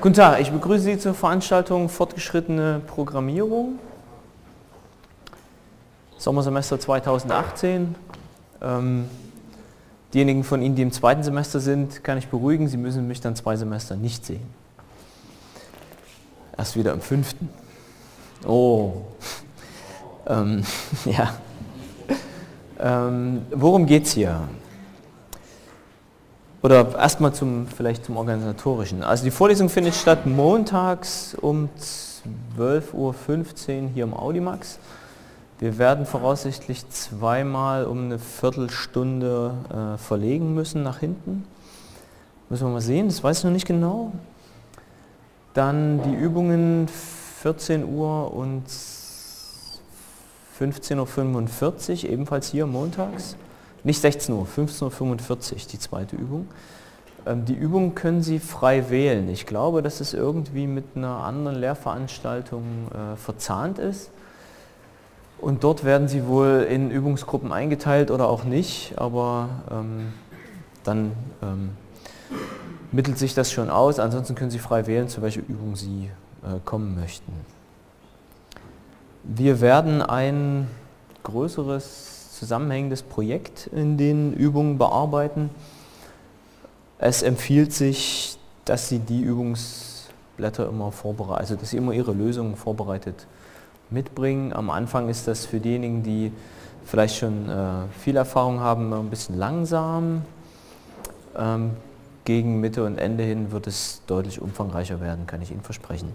Guten Tag, ich begrüße Sie zur Veranstaltung Fortgeschrittene Programmierung. Sommersemester 2018. Ähm, diejenigen von Ihnen, die im zweiten Semester sind, kann ich beruhigen, Sie müssen mich dann zwei Semester nicht sehen. Erst wieder im fünften. Oh. ähm, ja. Ähm, worum geht es hier? Oder erstmal zum, vielleicht zum Organisatorischen. Also die Vorlesung findet statt montags um 12.15 Uhr hier im Audimax. Wir werden voraussichtlich zweimal um eine Viertelstunde äh, verlegen müssen nach hinten. Müssen wir mal sehen, das weiß ich noch nicht genau. Dann die Übungen 14 Uhr und 15.45 Uhr, ebenfalls hier montags. Nicht 16 Uhr, 15.45 Uhr die zweite Übung. Ähm, die Übung können Sie frei wählen. Ich glaube, dass es irgendwie mit einer anderen Lehrveranstaltung äh, verzahnt ist. Und dort werden Sie wohl in Übungsgruppen eingeteilt oder auch nicht, aber ähm, dann ähm, mittelt sich das schon aus. Ansonsten können Sie frei wählen, zu welcher Übung Sie äh, kommen möchten. Wir werden ein größeres zusammenhängendes Projekt in den Übungen bearbeiten. Es empfiehlt sich, dass Sie die Übungsblätter immer vorbereiten, also dass Sie immer Ihre Lösungen vorbereitet mitbringen. Am Anfang ist das für diejenigen, die vielleicht schon äh, viel Erfahrung haben, ein bisschen langsam. Ähm, gegen Mitte und Ende hin wird es deutlich umfangreicher werden, kann ich Ihnen versprechen.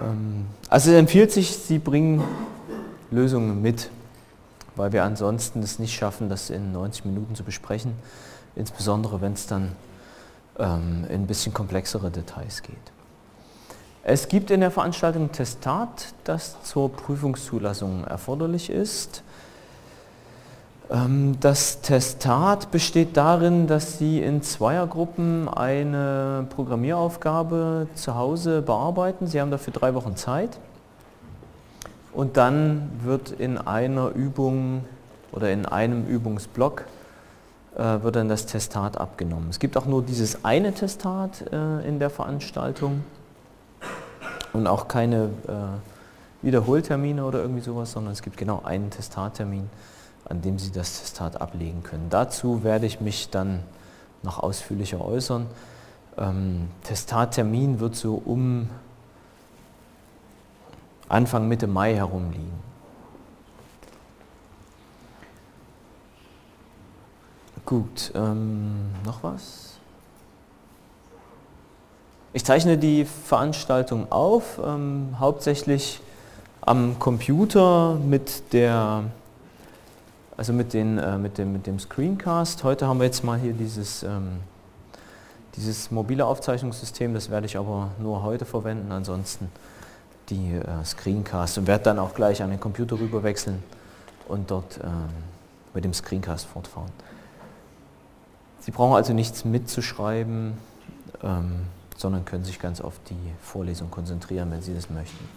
Ähm, also es empfiehlt sich, Sie bringen Lösungen mit weil wir ansonsten es nicht schaffen, das in 90 Minuten zu besprechen, insbesondere wenn es dann ähm, in ein bisschen komplexere Details geht. Es gibt in der Veranstaltung ein Testat, das zur Prüfungszulassung erforderlich ist. Ähm, das Testat besteht darin, dass Sie in Zweiergruppen eine Programmieraufgabe zu Hause bearbeiten. Sie haben dafür drei Wochen Zeit. Und dann wird in einer Übung oder in einem Übungsblock äh, wird dann das Testat abgenommen. Es gibt auch nur dieses eine Testat äh, in der Veranstaltung und auch keine äh, Wiederholtermine oder irgendwie sowas, sondern es gibt genau einen Testattermin, an dem Sie das Testat ablegen können. Dazu werde ich mich dann noch ausführlicher äußern. Ähm, Testattermin wird so um Anfang Mitte Mai herumliegen. Gut, ähm, noch was? Ich zeichne die Veranstaltung auf, ähm, hauptsächlich am Computer mit der, also mit, den, äh, mit, dem, mit dem Screencast. Heute haben wir jetzt mal hier dieses, ähm, dieses mobile Aufzeichnungssystem, das werde ich aber nur heute verwenden, ansonsten die äh, Screencast und werde dann auch gleich an den Computer rüber wechseln und dort ähm, mit dem Screencast fortfahren. Sie brauchen also nichts mitzuschreiben, ähm, sondern können sich ganz auf die Vorlesung konzentrieren, wenn Sie das möchten.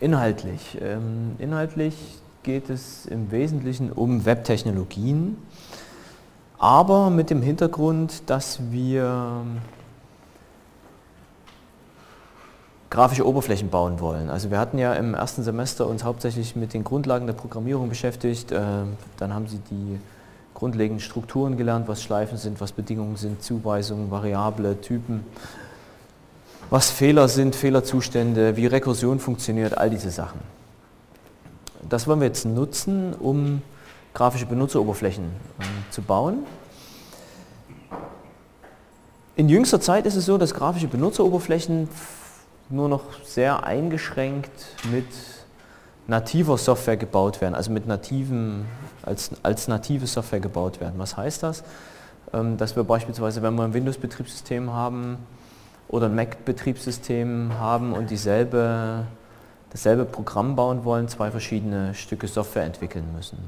Inhaltlich. Ähm, inhaltlich geht es im Wesentlichen um Webtechnologien, aber mit dem Hintergrund, dass wir grafische Oberflächen bauen wollen. Also wir hatten ja im ersten Semester uns hauptsächlich mit den Grundlagen der Programmierung beschäftigt. Äh, dann haben Sie die grundlegenden Strukturen gelernt, was Schleifen sind, was Bedingungen sind, Zuweisungen, Variable, Typen, was Fehler sind, Fehlerzustände, wie Rekursion funktioniert, all diese Sachen. Das wollen wir jetzt nutzen, um grafische Benutzeroberflächen äh, zu bauen. In jüngster Zeit ist es so, dass grafische Benutzeroberflächen nur noch sehr eingeschränkt mit nativer Software gebaut werden, also mit nativen, als, als native Software gebaut werden. Was heißt das? Ähm, dass wir beispielsweise, wenn wir ein Windows-Betriebssystem haben oder ein Mac-Betriebssystem haben und dieselbe, dasselbe Programm bauen wollen, zwei verschiedene Stücke Software entwickeln müssen.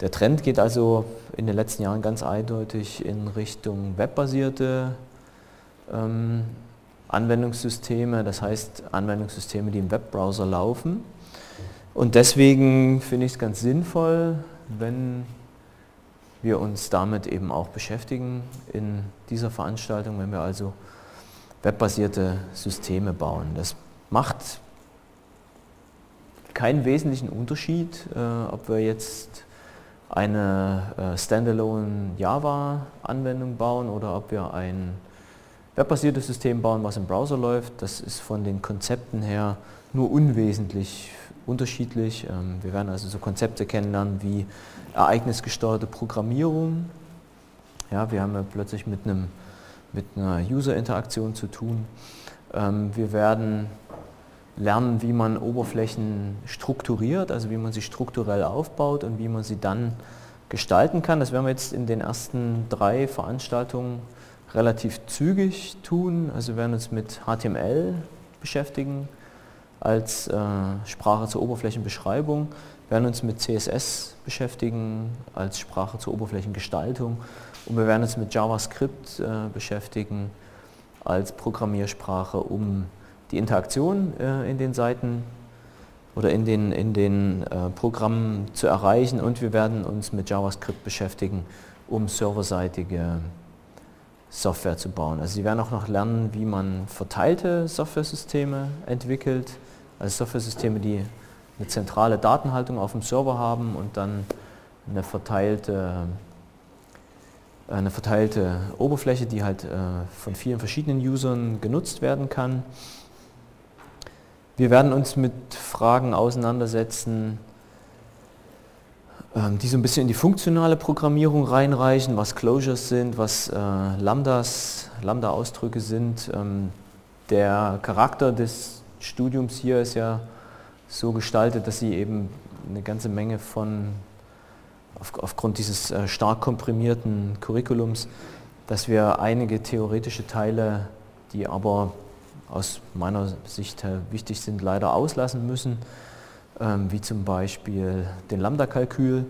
Der Trend geht also in den letzten Jahren ganz eindeutig in Richtung webbasierte ähm, Anwendungssysteme, das heißt Anwendungssysteme, die im Webbrowser laufen. Und deswegen finde ich es ganz sinnvoll, wenn wir uns damit eben auch beschäftigen in dieser Veranstaltung, wenn wir also webbasierte Systeme bauen. Das macht keinen wesentlichen Unterschied, äh, ob wir jetzt eine äh, Standalone Java-Anwendung bauen oder ob wir ein webbasiertes System bauen, was im Browser läuft. Das ist von den Konzepten her nur unwesentlich unterschiedlich. Ähm, wir werden also so Konzepte kennenlernen wie ereignisgesteuerte Programmierung. Ja, wir haben ja plötzlich mit, einem, mit einer User-Interaktion zu tun. Ähm, wir werden lernen, wie man Oberflächen strukturiert, also wie man sie strukturell aufbaut und wie man sie dann gestalten kann. Das werden wir jetzt in den ersten drei Veranstaltungen relativ zügig tun. Also wir werden uns mit HTML beschäftigen als äh, Sprache zur Oberflächenbeschreibung, wir werden uns mit CSS beschäftigen als Sprache zur Oberflächengestaltung. Und wir werden uns mit JavaScript äh, beschäftigen als Programmiersprache, um die Interaktion äh, in den Seiten oder in den, in den äh, Programmen zu erreichen. Und wir werden uns mit JavaScript beschäftigen, um serverseitige Software zu bauen. Also Sie werden auch noch lernen, wie man verteilte Software-Systeme entwickelt, also Software-Systeme, die eine zentrale Datenhaltung auf dem Server haben und dann eine verteilte, eine verteilte Oberfläche, die halt äh, von vielen verschiedenen Usern genutzt werden kann. Wir werden uns mit Fragen auseinandersetzen, die so ein bisschen in die funktionale Programmierung reinreichen, was Closures sind, was äh, Lambdas, Lambda-Ausdrücke sind. Ähm, der Charakter des Studiums hier ist ja so gestaltet, dass sie eben eine ganze Menge von, auf, aufgrund dieses äh, stark komprimierten Curriculums, dass wir einige theoretische Teile, die aber aus meiner Sicht wichtig sind, leider auslassen müssen, ähm, wie zum Beispiel den Lambda-Kalkül.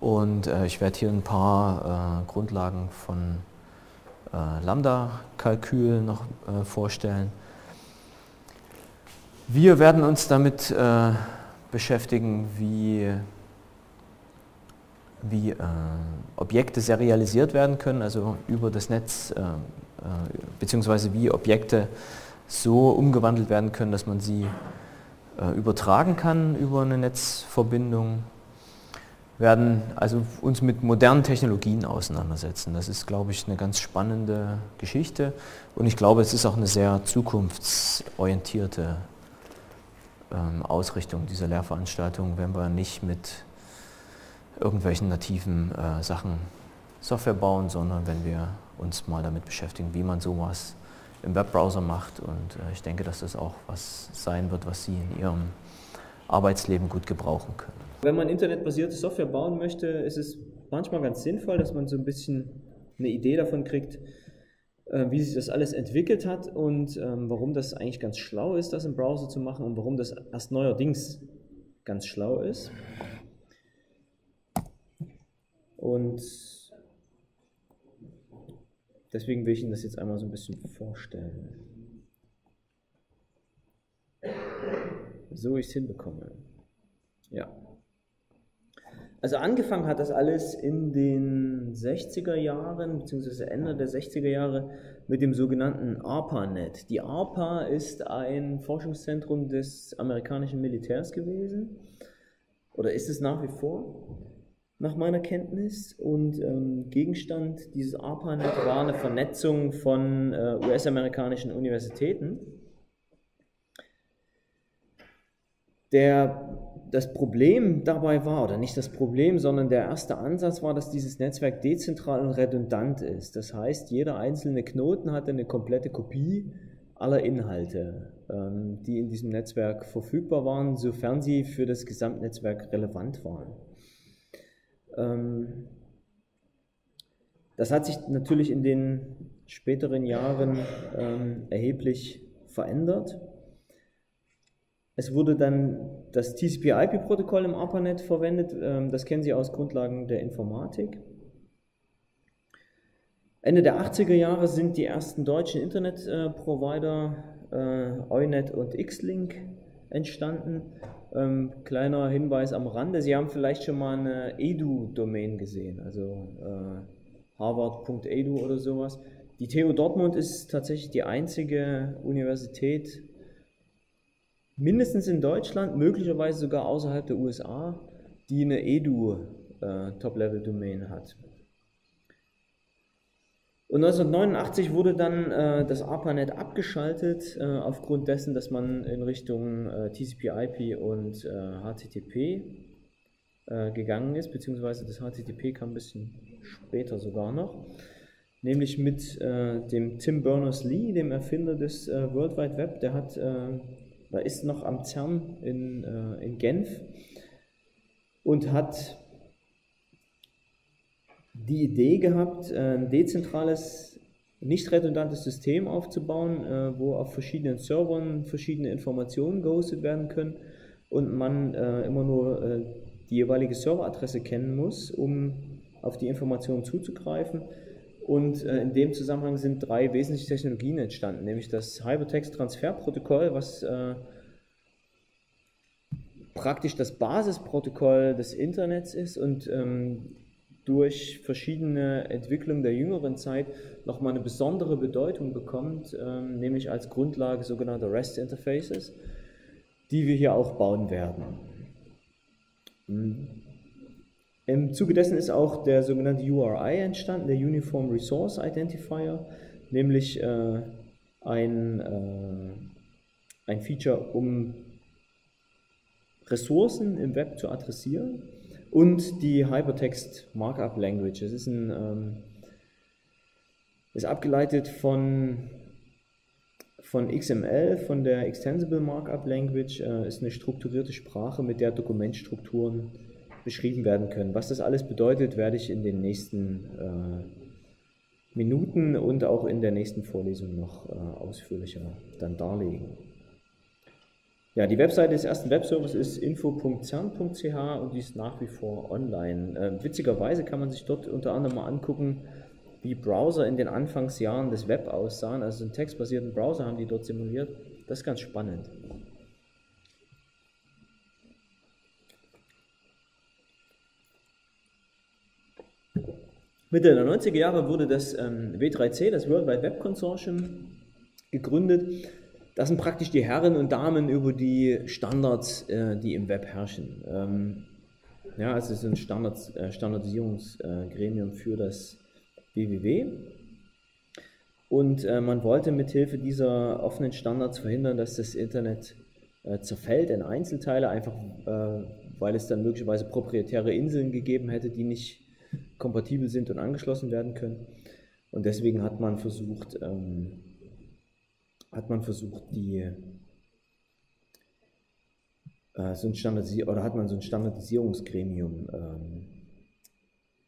Und äh, ich werde hier ein paar äh, Grundlagen von äh, Lambda-Kalkül noch vorstellen. Wir werden uns damit beschäftigen, wie, wie Objekte serialisiert werden können, also über das Netz, beziehungsweise wie Objekte so umgewandelt werden können, dass man sie übertragen kann über eine Netzverbindung. Werden also uns mit modernen Technologien auseinandersetzen. Das ist, glaube ich, eine ganz spannende Geschichte und ich glaube, es ist auch eine sehr zukunftsorientierte ähm, Ausrichtung dieser Lehrveranstaltung, wenn wir nicht mit irgendwelchen nativen äh, Sachen Software bauen, sondern wenn wir uns mal damit beschäftigen, wie man sowas im Webbrowser macht. Und äh, ich denke, dass das auch was sein wird, was Sie in Ihrem Arbeitsleben gut gebrauchen können. Wenn man internetbasierte Software bauen möchte, ist es manchmal ganz sinnvoll, dass man so ein bisschen eine Idee davon kriegt, äh, wie sich das alles entwickelt hat und ähm, warum das eigentlich ganz schlau ist, das im Browser zu machen und warum das erst neuerdings ganz schlau ist. Und deswegen will ich Ihnen das jetzt einmal so ein bisschen vorstellen. So ich es hinbekomme. Ja. Also angefangen hat das alles in den 60er Jahren, beziehungsweise Ende der 60er Jahre mit dem sogenannten ARPANET. Die ARPA ist ein Forschungszentrum des amerikanischen Militärs gewesen, oder ist es nach wie vor, nach meiner Kenntnis. Und ähm, Gegenstand dieses ARPANET war eine Vernetzung von äh, US-amerikanischen Universitäten. Der das Problem dabei war, oder nicht das Problem, sondern der erste Ansatz war, dass dieses Netzwerk dezentral und redundant ist. Das heißt, jeder einzelne Knoten hatte eine komplette Kopie aller Inhalte, ähm, die in diesem Netzwerk verfügbar waren, sofern sie für das Gesamtnetzwerk relevant waren. Ähm, das hat sich natürlich in den späteren Jahren ähm, erheblich verändert. Es wurde dann das TCP-IP-Protokoll im ARPANET verwendet. Ähm, das kennen Sie aus Grundlagen der Informatik. Ende der 80er Jahre sind die ersten deutschen Internetprovider äh, Eunet und Xlink entstanden. Ähm, kleiner Hinweis am Rande, Sie haben vielleicht schon mal eine Edu-Domain gesehen, also äh, harvard.edu oder sowas. Die TU Dortmund ist tatsächlich die einzige Universität, mindestens in Deutschland, möglicherweise sogar außerhalb der USA, die eine Edu äh, hat. Und 1989 wurde dann äh, das ARPANET abgeschaltet, äh, aufgrund dessen, dass man in Richtung äh, TCP/IP und HTTP äh, äh, gegangen ist, beziehungsweise das HTTP kam ein bisschen später sogar noch, nämlich mit äh, dem Tim Berners-Lee, dem Erfinder des World Wide Web, der hat, da ist noch am CERN in, in Genf und hat die Idee gehabt, ein dezentrales, nicht redundantes System aufzubauen, äh, wo auf verschiedenen Servern verschiedene Informationen gehostet werden können und man äh, immer nur äh, die jeweilige Serveradresse kennen muss, um auf die Informationen zuzugreifen. Und in dem Zusammenhang sind drei wesentliche Technologien entstanden, nämlich das Hypertext-Transferprotokoll, was praktisch das Basisprotokoll des Internets ist und ähm, durch verschiedene Entwicklungen der jüngeren Zeit nochmal eine besondere Bedeutung bekommt, ähm, nämlich als Grundlage sogenannter REST Interfaces, die wir hier auch bauen werden. Mhm. Im Zuge dessen ist auch der sogenannte URI entstanden, der Uniform Resource Identifier, nämlich äh, ein, äh, ein Feature, um Ressourcen im Web zu adressieren und die Hypertext Markup Language. Das ist, ein, ähm, ist abgeleitet von, von XML, von der Extensible Markup Language, äh, ist eine strukturierte Sprache, mit der Dokumentstrukturen beschrieben werden können. Was das alles bedeutet, werde ich in den nächsten äh, Minuten und auch in der nächsten Vorlesung noch äh, ausführlicher dann darlegen. Ja, die Webseite des ersten Webservice ist info.cern.ch und die ist nach wie vor online. Äh, witzigerweise kann man sich dort unter anderem mal angucken, wie Browser in den Anfangsjahren des Web aussahen. Also einen textbasierten Browser haben die dort simuliert. Das ist ganz spannend. Mitte der 90er Jahre wurde das ähm, W3C, das World Wide Web Consortium, gegründet das sind praktisch die Herren und Damen über die Standards, äh, die im Web herrschen. Ähm, ja, also es ist ein Standards, äh, Standardisierungsgremium für das WWW. Und äh, man wollte mithilfe dieser offenen Standards verhindern, dass das Internet zerfällt in Einzelteile, einfach weil es dann möglicherweise proprietäre Inseln gegeben hätte, die nicht kompatibel sind und angeschlossen werden können. Und deswegen hat man versucht, ähm, hat man versucht, die äh, so ein Standardisi oder hat man so ein Standardisierungsgremium ähm,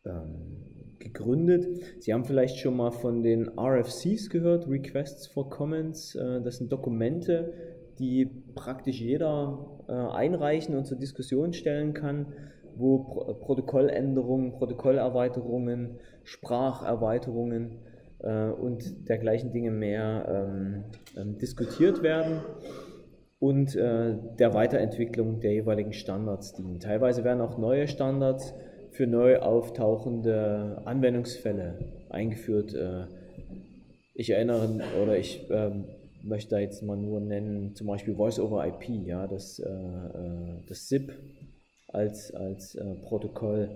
ähm, gegründet. Sie haben vielleicht schon mal von den RFCs gehört, Requests for Comments. Äh, das sind Dokumente, die praktisch jeder äh, einreichen und zur Diskussion stellen kann, wo Pro Protokolländerungen, Protokollerweiterungen, Spracherweiterungen äh, und dergleichen Dinge mehr ähm, ähm, diskutiert werden und äh, der Weiterentwicklung der jeweiligen Standards dienen. Teilweise werden auch neue Standards für neu auftauchende Anwendungsfälle eingeführt. Äh, ich erinnere oder ich ähm, möchte da jetzt mal nur nennen, zum Beispiel Voice over IP, ja, das, äh, äh das SIP als, als äh, Protokoll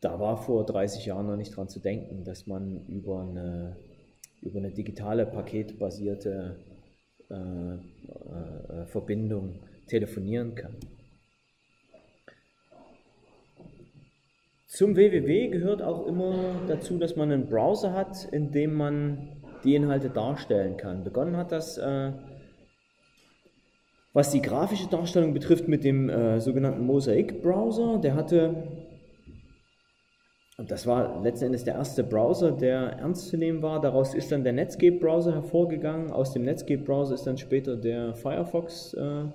da war vor 30 Jahren noch nicht dran zu denken, dass man über eine, über eine digitale, paketbasierte äh, äh, Verbindung telefonieren kann. Zum WWW gehört auch immer dazu, dass man einen Browser hat, in dem man die Inhalte darstellen kann. Begonnen hat das, äh, was die grafische Darstellung betrifft, mit dem äh, sogenannten Mosaic-Browser. Der hatte und das war letzten Endes der erste Browser, der ernst zu nehmen war. Daraus ist dann der Netscape-Browser hervorgegangen. Aus dem Netscape-Browser ist dann später der Firefox-Browser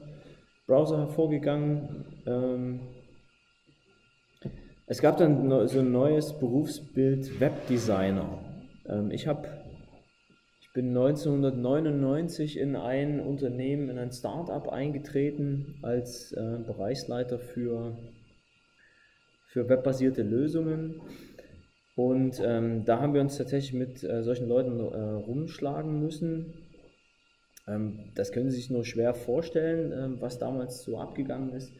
hervorgegangen. Ähm, es gab dann so ein neues Berufsbild Webdesigner. Ähm, ich habe bin 1999 in ein Unternehmen, in ein Startup eingetreten als äh, Bereichsleiter für, für webbasierte Lösungen. Und ähm, da haben wir uns tatsächlich mit äh, solchen Leuten äh, rumschlagen müssen. Ähm, das können Sie sich nur schwer vorstellen, ähm, was damals so abgegangen ist.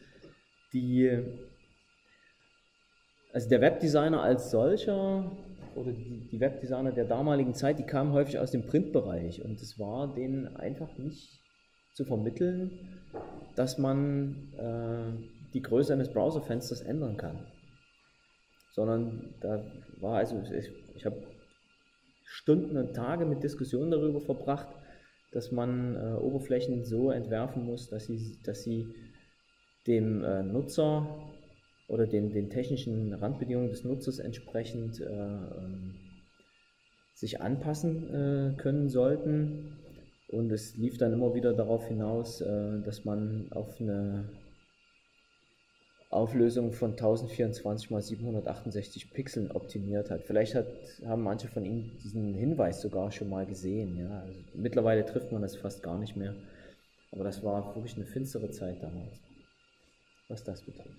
Die, also der Webdesigner als solcher oder die, die Webdesigner der damaligen Zeit, die kamen häufig aus dem Printbereich und es war denen einfach nicht zu vermitteln, dass man äh, die Größe eines Browserfensters ändern kann. Sondern da war also, ich, ich habe Stunden und Tage mit Diskussionen darüber verbracht, dass man äh, Oberflächen so entwerfen muss, dass sie, dass sie dem äh, Nutzer oder den, den technischen Randbedingungen des Nutzers entsprechend äh, ähm, sich anpassen äh, können sollten. Und es lief dann immer wieder darauf hinaus, äh, dass man auf eine Auflösung von 1024 x 768 Pixeln optimiert hat. Vielleicht hat, haben manche von Ihnen diesen Hinweis sogar schon mal gesehen. Ja? Also mittlerweile trifft man das fast gar nicht mehr. Aber das war wirklich eine finstere Zeit damals, was das betrifft.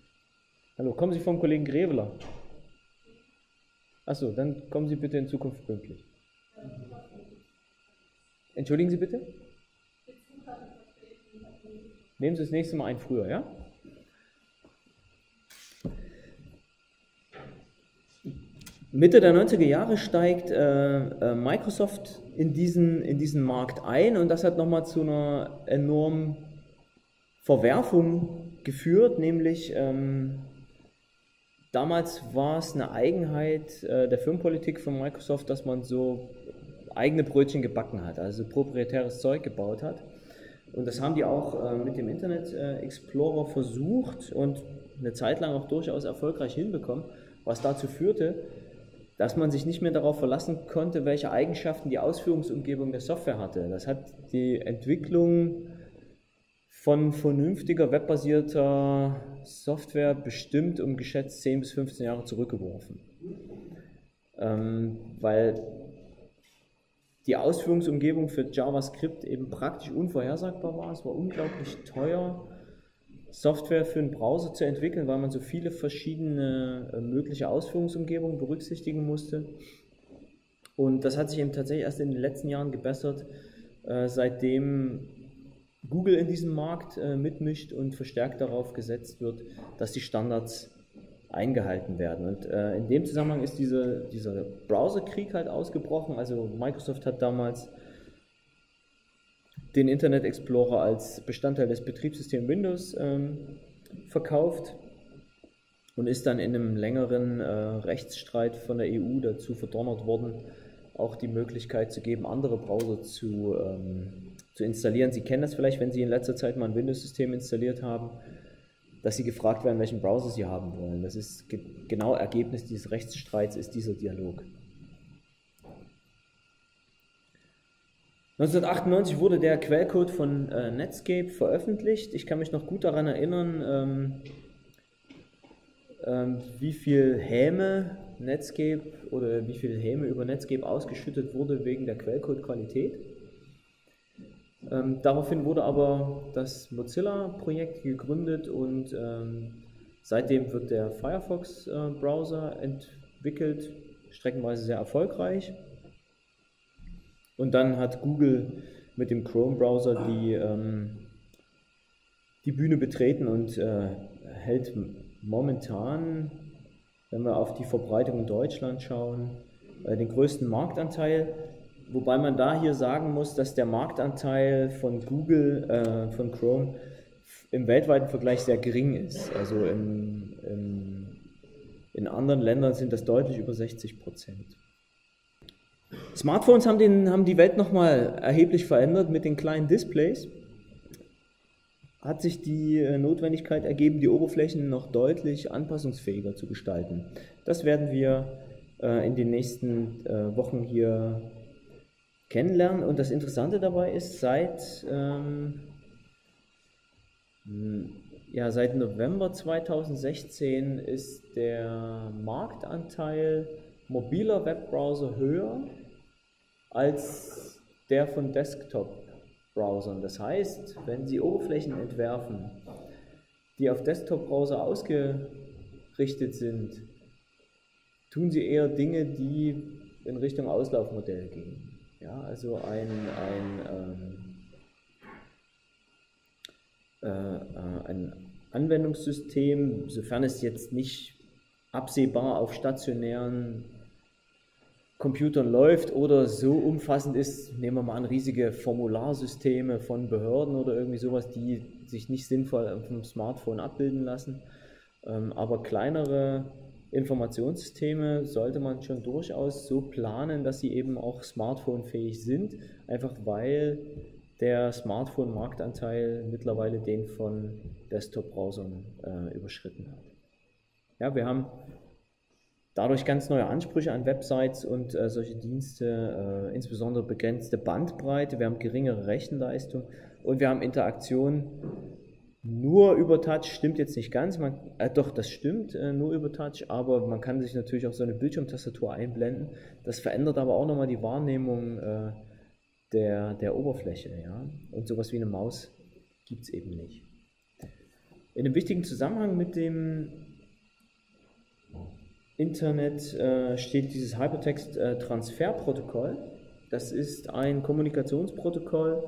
Hallo, kommen Sie vom Kollegen Greveler? Achso, dann kommen Sie bitte in Zukunft pünktlich. Entschuldigen Sie bitte? Nehmen Sie das nächste Mal ein früher, ja? Mitte der 90er Jahre steigt äh, äh, Microsoft in diesen, in diesen Markt ein und das hat nochmal zu einer enormen Verwerfung geführt, nämlich ähm, damals war es eine Eigenheit äh, der Firmenpolitik von Microsoft, dass man so eigene Brötchen gebacken hat, also proprietäres Zeug gebaut hat. Und das haben die auch äh, mit dem Internet äh, Explorer versucht und eine Zeit lang auch durchaus erfolgreich hinbekommen, was dazu führte, dass man sich nicht mehr darauf verlassen konnte, welche Eigenschaften die Ausführungsumgebung der Software hatte. Das hat die Entwicklung von vernünftiger webbasierter Software bestimmt um geschätzt 10 bis 15 Jahre zurückgeworfen. Ähm, weil die Ausführungsumgebung für JavaScript eben praktisch unvorhersagbar war. Es war unglaublich teuer Software für einen Browser zu entwickeln, weil man so viele verschiedene äh, mögliche Ausführungsumgebungen berücksichtigen musste. Und das hat sich eben tatsächlich erst in den letzten Jahren gebessert, äh, seitdem Google in diesem Markt äh, mitmischt und verstärkt darauf gesetzt wird, dass die Standards eingehalten werden. Und in dem Zusammenhang ist diese, dieser Browserkrieg halt ausgebrochen. Also Microsoft hat damals den Internet Explorer als Bestandteil des Betriebssystems Windows ähm, verkauft und ist dann in einem längeren äh, Rechtsstreit von der EU dazu verdonnert worden, auch die Möglichkeit zu geben, andere Browser zu, ähm, zu installieren. Sie kennen das vielleicht, wenn Sie in letzter Zeit mal ein Windows-System installiert haben, dass Sie gefragt werden, welchen Browser Sie haben wollen. Das ist ge genau Ergebnis dieses Rechtsstreits, ist dieser Dialog. 1998 wurde der Quellcode von äh, Netscape veröffentlicht. Ich kann mich noch gut daran erinnern, ähm, ähm, wie viel Häme Netscape oder wie viel Häme über Netscape ausgeschüttet wurde wegen der Quellcode-Qualität. Ähm, daraufhin wurde aber das Mozilla-Projekt gegründet und ähm, seitdem wird der Firefox-Browser äh, entwickelt, streckenweise sehr erfolgreich. Und dann hat Google mit dem Chrome-Browser die, ähm, die Bühne betreten und äh, hält momentan, wenn wir auf die Verbreitung in Deutschland schauen, äh, den größten Marktanteil. Wobei man da hier sagen muss, dass der Marktanteil von Google, äh, von Chrome, im weltweiten Vergleich sehr gering ist. Also im, im, in anderen Ländern sind das deutlich über 60 Prozent. Smartphones haben, den, haben die Welt nochmal erheblich verändert mit den kleinen Displays. Hat sich die äh, Notwendigkeit ergeben, die Oberflächen noch deutlich anpassungsfähiger zu gestalten. Das werden wir äh, in den nächsten äh, Wochen hier kennenlernen. Und das Interessante dabei ist, seit, ähm, ja, seit November 2016 ist der Marktanteil mobiler Webbrowser höher als der von Desktop-Browsern. Das heißt, wenn Sie Oberflächen entwerfen, die auf Desktop-Browser ausgerichtet sind, tun Sie eher Dinge, die in Richtung Auslaufmodell gehen. Ja, also ein, ein, ähm, äh, äh, ein Anwendungssystem, sofern es jetzt nicht absehbar auf stationären Computern läuft oder so umfassend ist, nehmen wir mal an, riesige Formularsysteme von Behörden oder irgendwie sowas, die sich nicht sinnvoll auf dem Smartphone abbilden lassen. Ähm, aber kleinere Informationssysteme sollte man schon durchaus so planen, dass sie eben auch smartphone-fähig sind, einfach weil der Smartphone-Marktanteil mittlerweile den von Desktop-Browsern äh, überschritten hat. Ja, wir haben dadurch ganz neue Ansprüche an Websites und äh, solche Dienste, äh, insbesondere begrenzte Bandbreite, wir haben geringere Rechenleistung und wir haben Interaktion nur über Touch stimmt jetzt nicht ganz, man, äh, doch, das stimmt, äh, nur über Touch, aber man kann sich natürlich auch so eine Bildschirmtastatur einblenden. Das verändert aber auch nochmal die Wahrnehmung äh, der, der Oberfläche. Ja? Und sowas wie eine Maus gibt es eben nicht. In einem wichtigen Zusammenhang mit dem Internet äh, steht dieses Hypertext-Transferprotokoll. Das ist ein Kommunikationsprotokoll,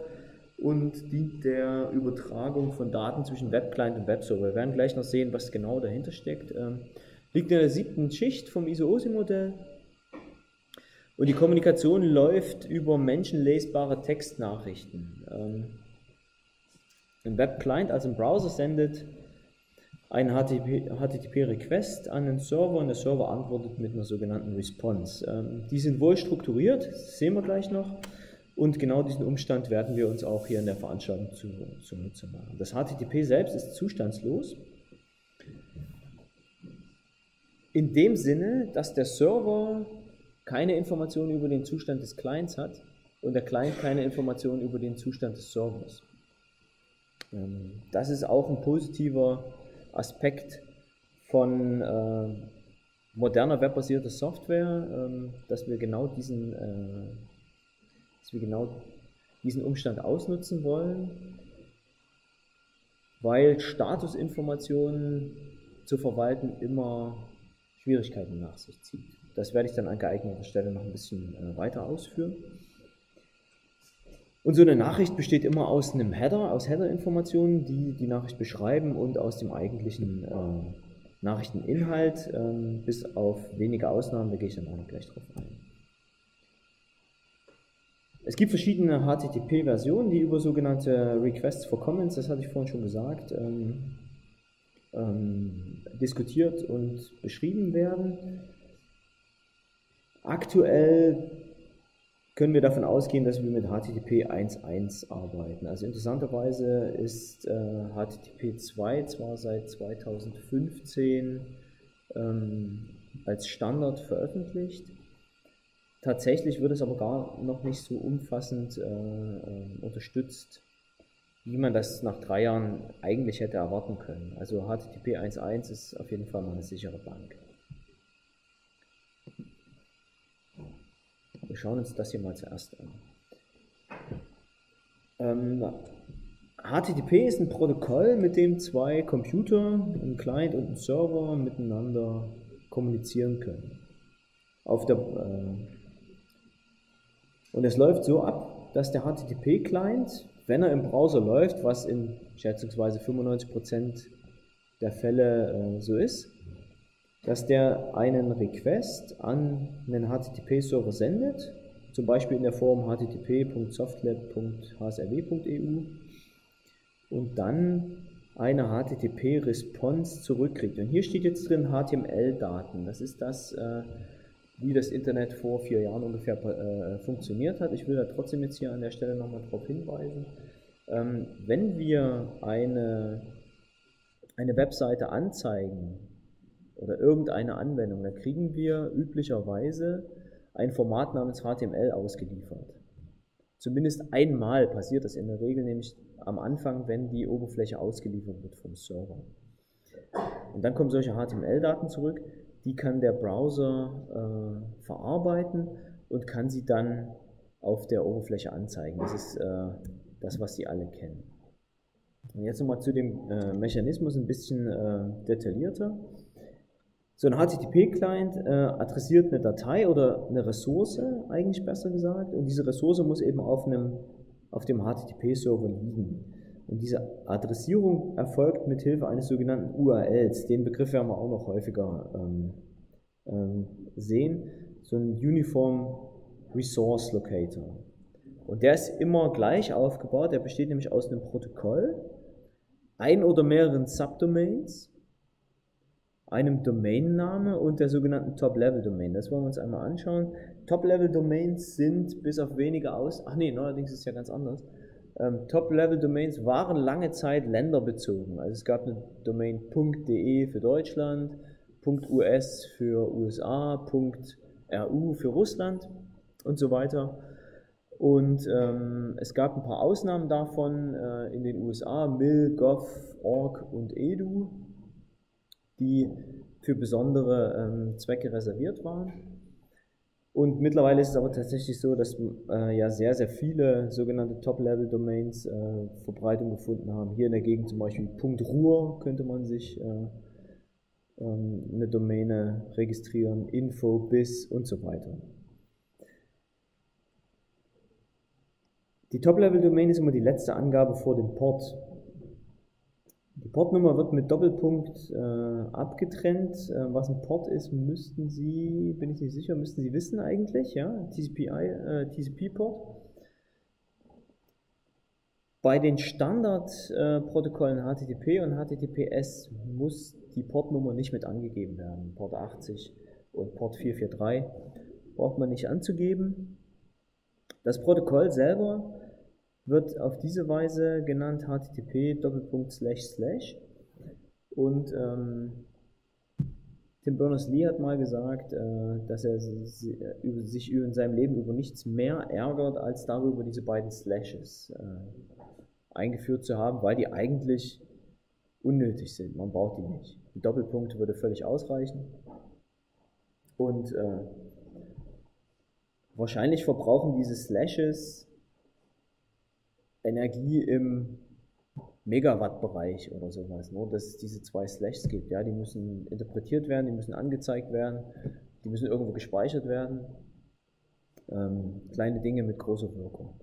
und dient der Übertragung von Daten zwischen Webclient und Webserver. Wir werden gleich noch sehen, was genau dahinter steckt. Ähm, liegt in der siebten Schicht vom ISO-OSI-Modell und die Kommunikation läuft über menschenlesbare Textnachrichten. Ähm, ein Webclient, also ein Browser, sendet einen HTTP-Request an den Server und der Server antwortet mit einer sogenannten Response. Ähm, die sind wohl strukturiert, das sehen wir gleich noch. Und genau diesen Umstand werden wir uns auch hier in der Veranstaltung zu, zunutze machen. Das HTTP selbst ist zustandslos. In dem Sinne, dass der Server keine Informationen über den Zustand des Clients hat und der Client keine Informationen über den Zustand des Servers. Ähm, das ist auch ein positiver Aspekt von äh, moderner webbasierter Software, ähm, dass wir genau diesen äh, dass wir genau diesen Umstand ausnutzen wollen, weil Statusinformationen zu verwalten immer Schwierigkeiten nach sich zieht. Das werde ich dann an geeigneter Stelle noch ein bisschen äh, weiter ausführen. Und so eine Nachricht besteht immer aus einem Header, aus Header-Informationen, die die Nachricht beschreiben und aus dem eigentlichen äh, Nachrichteninhalt, äh, bis auf wenige Ausnahmen, da gehe ich dann auch noch gleich drauf ein. Es gibt verschiedene HTTP-Versionen, die über sogenannte Requests for Comments, das hatte ich vorhin schon gesagt, ähm, ähm, diskutiert und beschrieben werden. Aktuell können wir davon ausgehen, dass wir mit HTTP 1.1 arbeiten. Also interessanterweise ist äh, HTTP 2 zwar seit 2015 ähm, als Standard veröffentlicht, Tatsächlich wird es aber gar noch nicht so umfassend äh, äh, unterstützt, wie man das nach drei Jahren eigentlich hätte erwarten können. Also HTTP 1.1 ist auf jeden Fall mal eine sichere Bank. Wir schauen uns das hier mal zuerst an. Ähm, HTTP ist ein Protokoll, mit dem zwei Computer, ein Client und ein Server, miteinander kommunizieren können. Auf der äh, und es läuft so ab, dass der HTTP-Client, wenn er im Browser läuft, was in schätzungsweise 95% der Fälle äh, so ist, dass der einen Request an einen HTTP-Server sendet, zum Beispiel in der Form http.softlab.hsrw.eu und dann eine HTTP-Response zurückkriegt. Und hier steht jetzt drin HTML-Daten. Das ist das, äh, wie das Internet vor vier Jahren ungefähr äh, funktioniert hat. Ich will da trotzdem jetzt hier an der Stelle nochmal darauf hinweisen. Ähm, wenn wir eine, eine Webseite anzeigen oder irgendeine Anwendung, dann kriegen wir üblicherweise ein Format namens HTML ausgeliefert. Zumindest einmal passiert das in der Regel, nämlich am Anfang, wenn die Oberfläche ausgeliefert wird vom Server. Und dann kommen solche HTML-Daten zurück die kann der Browser äh, verarbeiten und kann sie dann auf der Oberfläche anzeigen. Das ist äh, das, was Sie alle kennen. Und jetzt nochmal zu dem äh, Mechanismus ein bisschen äh, detaillierter. So ein HTTP-Client äh, adressiert eine Datei oder eine Ressource, eigentlich besser gesagt, und diese Ressource muss eben auf, einem, auf dem HTTP-Server liegen. Und diese Adressierung erfolgt mit Hilfe eines sogenannten URLs. Den Begriff werden wir auch noch häufiger ähm, ähm, sehen. So ein Uniform Resource Locator. Und der ist immer gleich aufgebaut. Der besteht nämlich aus einem Protokoll, ein oder mehreren Subdomains, einem Domainname und der sogenannten Top-Level-Domain. Das wollen wir uns einmal anschauen. Top-Level-Domains sind bis auf wenige aus. Ach nee, neuerdings ist es ja ganz anders. Ähm, Top-Level-Domains waren lange Zeit länderbezogen. Also es gab eine Domain .de für Deutschland, .us für USA, .ru für Russland und so weiter. Und ähm, es gab ein paar Ausnahmen davon äh, in den USA, MIL, Gov, Org und Edu, die für besondere ähm, Zwecke reserviert waren. Und mittlerweile ist es aber tatsächlich so, dass äh, ja sehr, sehr viele sogenannte Top-Level-Domains äh, Verbreitung gefunden haben. Hier in der Gegend zum Beispiel .ruhr könnte man sich äh, ähm, eine Domäne registrieren, Info, BIS und so weiter. Die Top-Level-Domain ist immer die letzte Angabe vor dem Port. Die Portnummer wird mit Doppelpunkt äh, abgetrennt. Äh, was ein Port ist, müssten Sie, bin ich nicht sicher, müssten Sie wissen eigentlich, ja, TCPI, äh, TCP-Port. Bei den Standardprotokollen HTTP und HTTPS muss die Portnummer nicht mit angegeben werden. Port 80 und Port 443 braucht man nicht anzugeben. Das Protokoll selber wird auf diese Weise genannt http und ähm, Tim Berners-Lee hat mal gesagt, äh, dass er sich in seinem Leben über nichts mehr ärgert, als darüber, diese beiden Slashes äh, eingeführt zu haben, weil die eigentlich unnötig sind. Man braucht die nicht. Ein Doppelpunkt würde völlig ausreichen. Und äh, wahrscheinlich verbrauchen diese Slashes Energie im Megawatt-Bereich oder sowas, nur dass es diese zwei Slashs gibt. Ja, die müssen interpretiert werden, die müssen angezeigt werden, die müssen irgendwo gespeichert werden. Ähm, kleine Dinge mit großer Wirkung.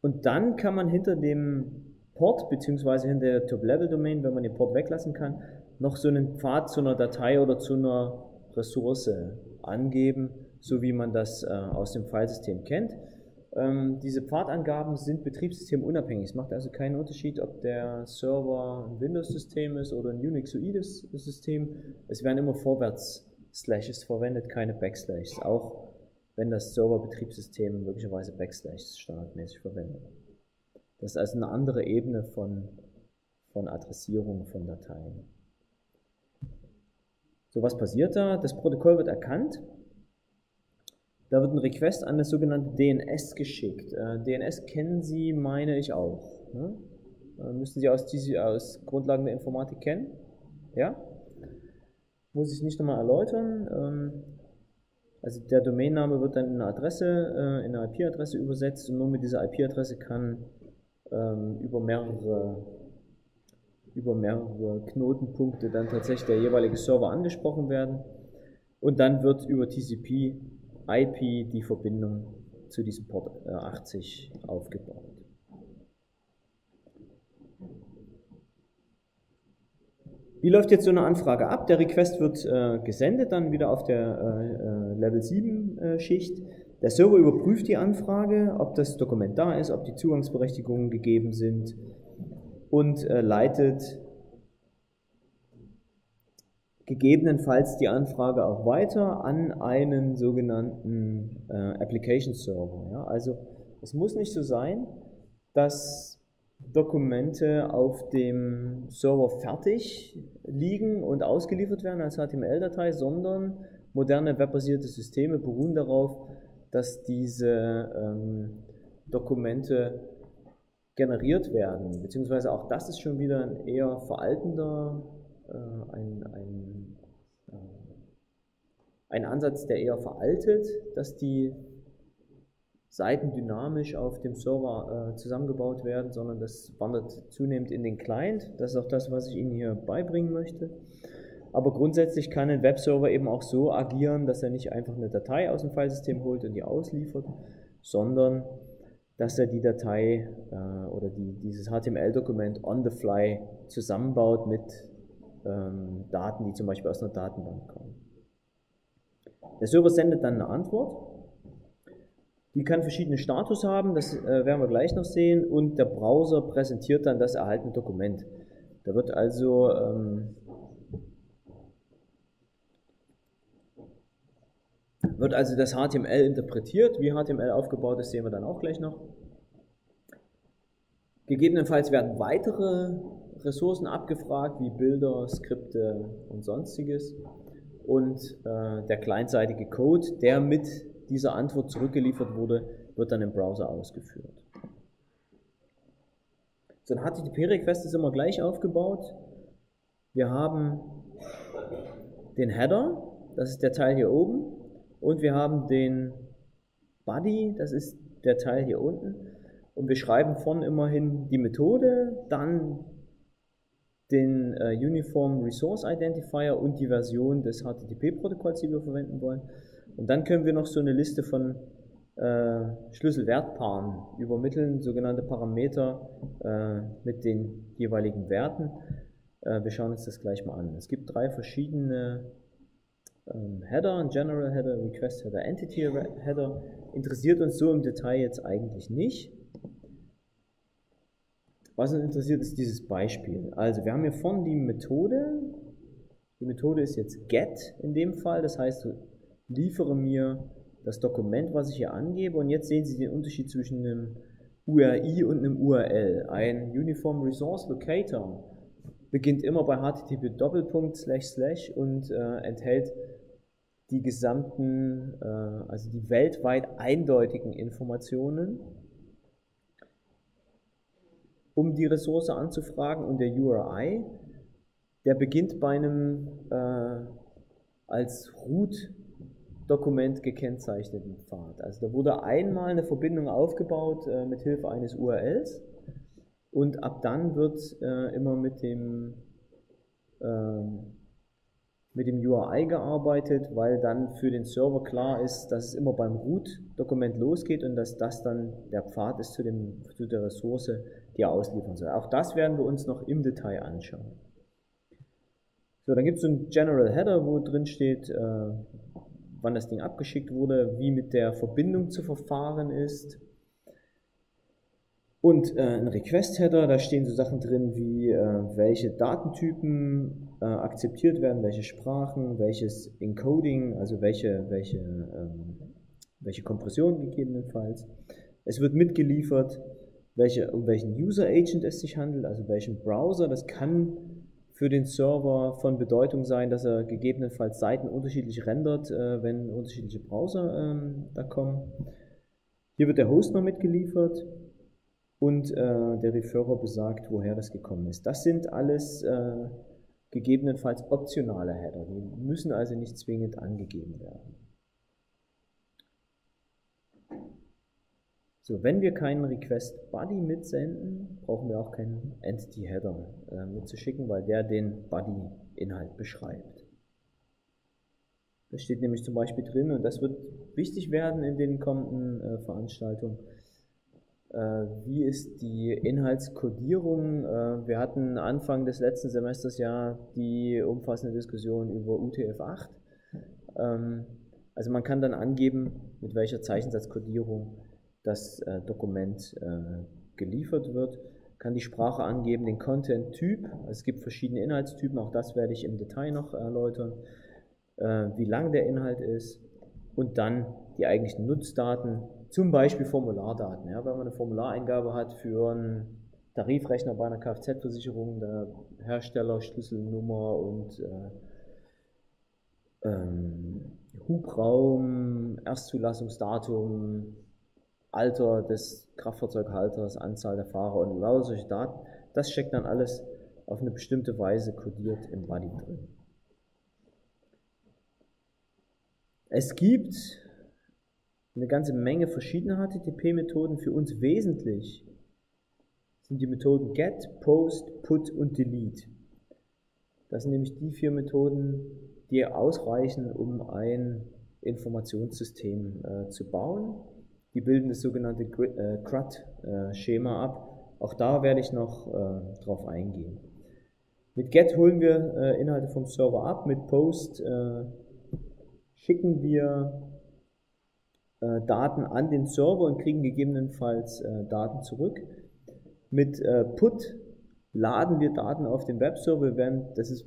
Und dann kann man hinter dem Port, beziehungsweise hinter der Top-Level-Domain, wenn man den Port weglassen kann, noch so einen Pfad zu einer Datei oder zu einer Ressource angeben, so wie man das äh, aus dem Filesystem kennt. Ähm, diese Pfadangaben sind betriebssystemunabhängig. Es macht also keinen Unterschied, ob der Server ein Windows-System ist oder ein Unixoides System. Es werden immer Vorwärts-Slashes verwendet, keine Backslashes, auch wenn das Server-Betriebssystem möglicherweise Backslashes standardmäßig verwendet. Das ist also eine andere Ebene von, von Adressierung von Dateien. So, was passiert da? Das Protokoll wird erkannt da wird ein Request an das sogenannte DNS geschickt. Äh, DNS kennen Sie, meine ich auch. Ne? Äh, müssen Sie aus, diese, aus Grundlagen der Informatik kennen? Ja? Muss ich nicht nochmal erläutern. Ähm, also der Domainname wird dann in eine Adresse, äh, in eine IP-Adresse übersetzt und nur mit dieser IP-Adresse kann ähm, über mehrere über mehrere Knotenpunkte dann tatsächlich der jeweilige Server angesprochen werden. Und dann wird über TCP IP die Verbindung zu diesem Port 80 äh, aufgebaut. Wie läuft jetzt so eine Anfrage ab? Der Request wird äh, gesendet, dann wieder auf der äh, äh Level 7 äh, Schicht. Der Server überprüft die Anfrage, ob das Dokument da ist, ob die Zugangsberechtigungen gegeben sind und äh, leitet gegebenenfalls die Anfrage auch weiter an einen sogenannten äh, Application Server. Ja? Also es muss nicht so sein, dass Dokumente auf dem Server fertig liegen und ausgeliefert werden als HTML-Datei, sondern moderne webbasierte Systeme beruhen darauf, dass diese ähm, Dokumente generiert werden, beziehungsweise auch das ist schon wieder ein eher veraltender ein, ein, äh, ein Ansatz, der eher veraltet, dass die Seiten dynamisch auf dem Server äh, zusammengebaut werden, sondern das wandert zunehmend in den Client. Das ist auch das, was ich Ihnen hier beibringen möchte. Aber grundsätzlich kann ein Webserver eben auch so agieren, dass er nicht einfach eine Datei aus dem Filesystem holt und die ausliefert, sondern dass er die Datei äh, oder die, dieses HTML-Dokument on the fly zusammenbaut mit ähm, Daten, die zum Beispiel aus einer Datenbank kommen. Der Server sendet dann eine Antwort. Die kann verschiedene Status haben, das äh, werden wir gleich noch sehen, und der Browser präsentiert dann das erhaltene Dokument. Da wird also ähm, wird also das HTML interpretiert. Wie HTML aufgebaut ist, sehen wir dann auch gleich noch. Gegebenenfalls werden weitere Ressourcen abgefragt, wie Bilder, Skripte und sonstiges. Und äh, der kleinseitige Code, der mit dieser Antwort zurückgeliefert wurde, wird dann im Browser ausgeführt. So ein HTTP-Request ist immer gleich aufgebaut. Wir haben den Header, das ist der Teil hier oben, und wir haben den Body, das ist der Teil hier unten. Und wir schreiben von immerhin die Methode, dann den äh, Uniform Resource Identifier und die Version des HTTP-Protokolls, die wir verwenden wollen. Und dann können wir noch so eine Liste von äh, Schlüsselwertpaaren übermitteln, sogenannte Parameter äh, mit den jeweiligen Werten. Äh, wir schauen uns das gleich mal an. Es gibt drei verschiedene ähm, Header, General Header, Request Header, Entity Header. Interessiert uns so im Detail jetzt eigentlich nicht. Was uns interessiert, ist dieses Beispiel. Also wir haben hier vorne die Methode. Die Methode ist jetzt get in dem Fall. Das heißt, liefere mir das Dokument, was ich hier angebe. Und jetzt sehen Sie den Unterschied zwischen einem URI und einem URL. Ein Uniform Resource Locator beginnt immer bei http Doppelpunkt slash slash und äh, enthält die gesamten, äh, also die weltweit eindeutigen Informationen, um die Ressource anzufragen. Und der URI, der beginnt bei einem äh, als Root-Dokument gekennzeichneten Pfad. Also da wurde einmal eine Verbindung aufgebaut äh, mit Hilfe eines URLs und ab dann wird äh, immer mit dem ähm, mit dem URI gearbeitet, weil dann für den Server klar ist, dass es immer beim Root-Dokument losgeht und dass das dann der Pfad ist zu, dem, zu der Ressource, die er ausliefern soll. Auch das werden wir uns noch im Detail anschauen. So, dann gibt es so einen General Header, wo drin steht, äh, wann das Ding abgeschickt wurde, wie mit der Verbindung zu verfahren ist, und äh, ein Request-Header, da stehen so Sachen drin wie, äh, welche Datentypen äh, akzeptiert werden, welche Sprachen, welches Encoding, also welche, welche, ähm, welche Kompression gegebenenfalls. Es wird mitgeliefert, welche, um welchen User-Agent es sich handelt, also welchen Browser. Das kann für den Server von Bedeutung sein, dass er gegebenenfalls Seiten unterschiedlich rendert, äh, wenn unterschiedliche Browser ähm, da kommen. Hier wird der Host noch mitgeliefert und äh, der Referrer besagt, woher das gekommen ist. Das sind alles äh, gegebenenfalls optionale Header, die müssen also nicht zwingend angegeben werden. So, wenn wir keinen Request Body mitsenden, brauchen wir auch keinen Entity Header äh, mitzuschicken, weil der den Body Inhalt beschreibt. Das steht nämlich zum Beispiel drin und das wird wichtig werden in den kommenden äh, Veranstaltungen äh, wie ist die Inhaltskodierung? Äh, wir hatten Anfang des letzten Semesters ja die umfassende Diskussion über UTF-8. Ähm, also man kann dann angeben, mit welcher Zeichensatzkodierung das äh, Dokument geliefert wird, kann die Sprache angeben, den Content-Typ, es gibt verschiedene Inhaltstypen, auch das werde ich im Detail noch erläutern, wie lang der Inhalt ist und dann die eigentlichen Nutzdaten, zum Beispiel Formulardaten. Ja, wenn man eine Formulareingabe hat für einen Tarifrechner bei einer Kfz-Versicherung, der Hersteller, Schlüsselnummer und äh, ähm, Hubraum, Erstzulassungsdatum, Alter des Kraftfahrzeughalters, Anzahl der Fahrer und lauter solche Daten, das steckt dann alles auf eine bestimmte Weise kodiert im Body drin. Es gibt eine ganze Menge verschiedener HTTP-Methoden. Für uns wesentlich sind die Methoden get, post, put und delete. Das sind nämlich die vier Methoden, die ausreichen, um ein Informationssystem äh, zu bauen. Die bilden das sogenannte äh, CRUD-Schema ab. Auch da werde ich noch äh, drauf eingehen. Mit GET holen wir äh, Inhalte vom Server ab, mit POST schicken wir Daten an den Server und kriegen gegebenenfalls Daten zurück. Mit PUT laden wir Daten auf den Webserver, werden, das ist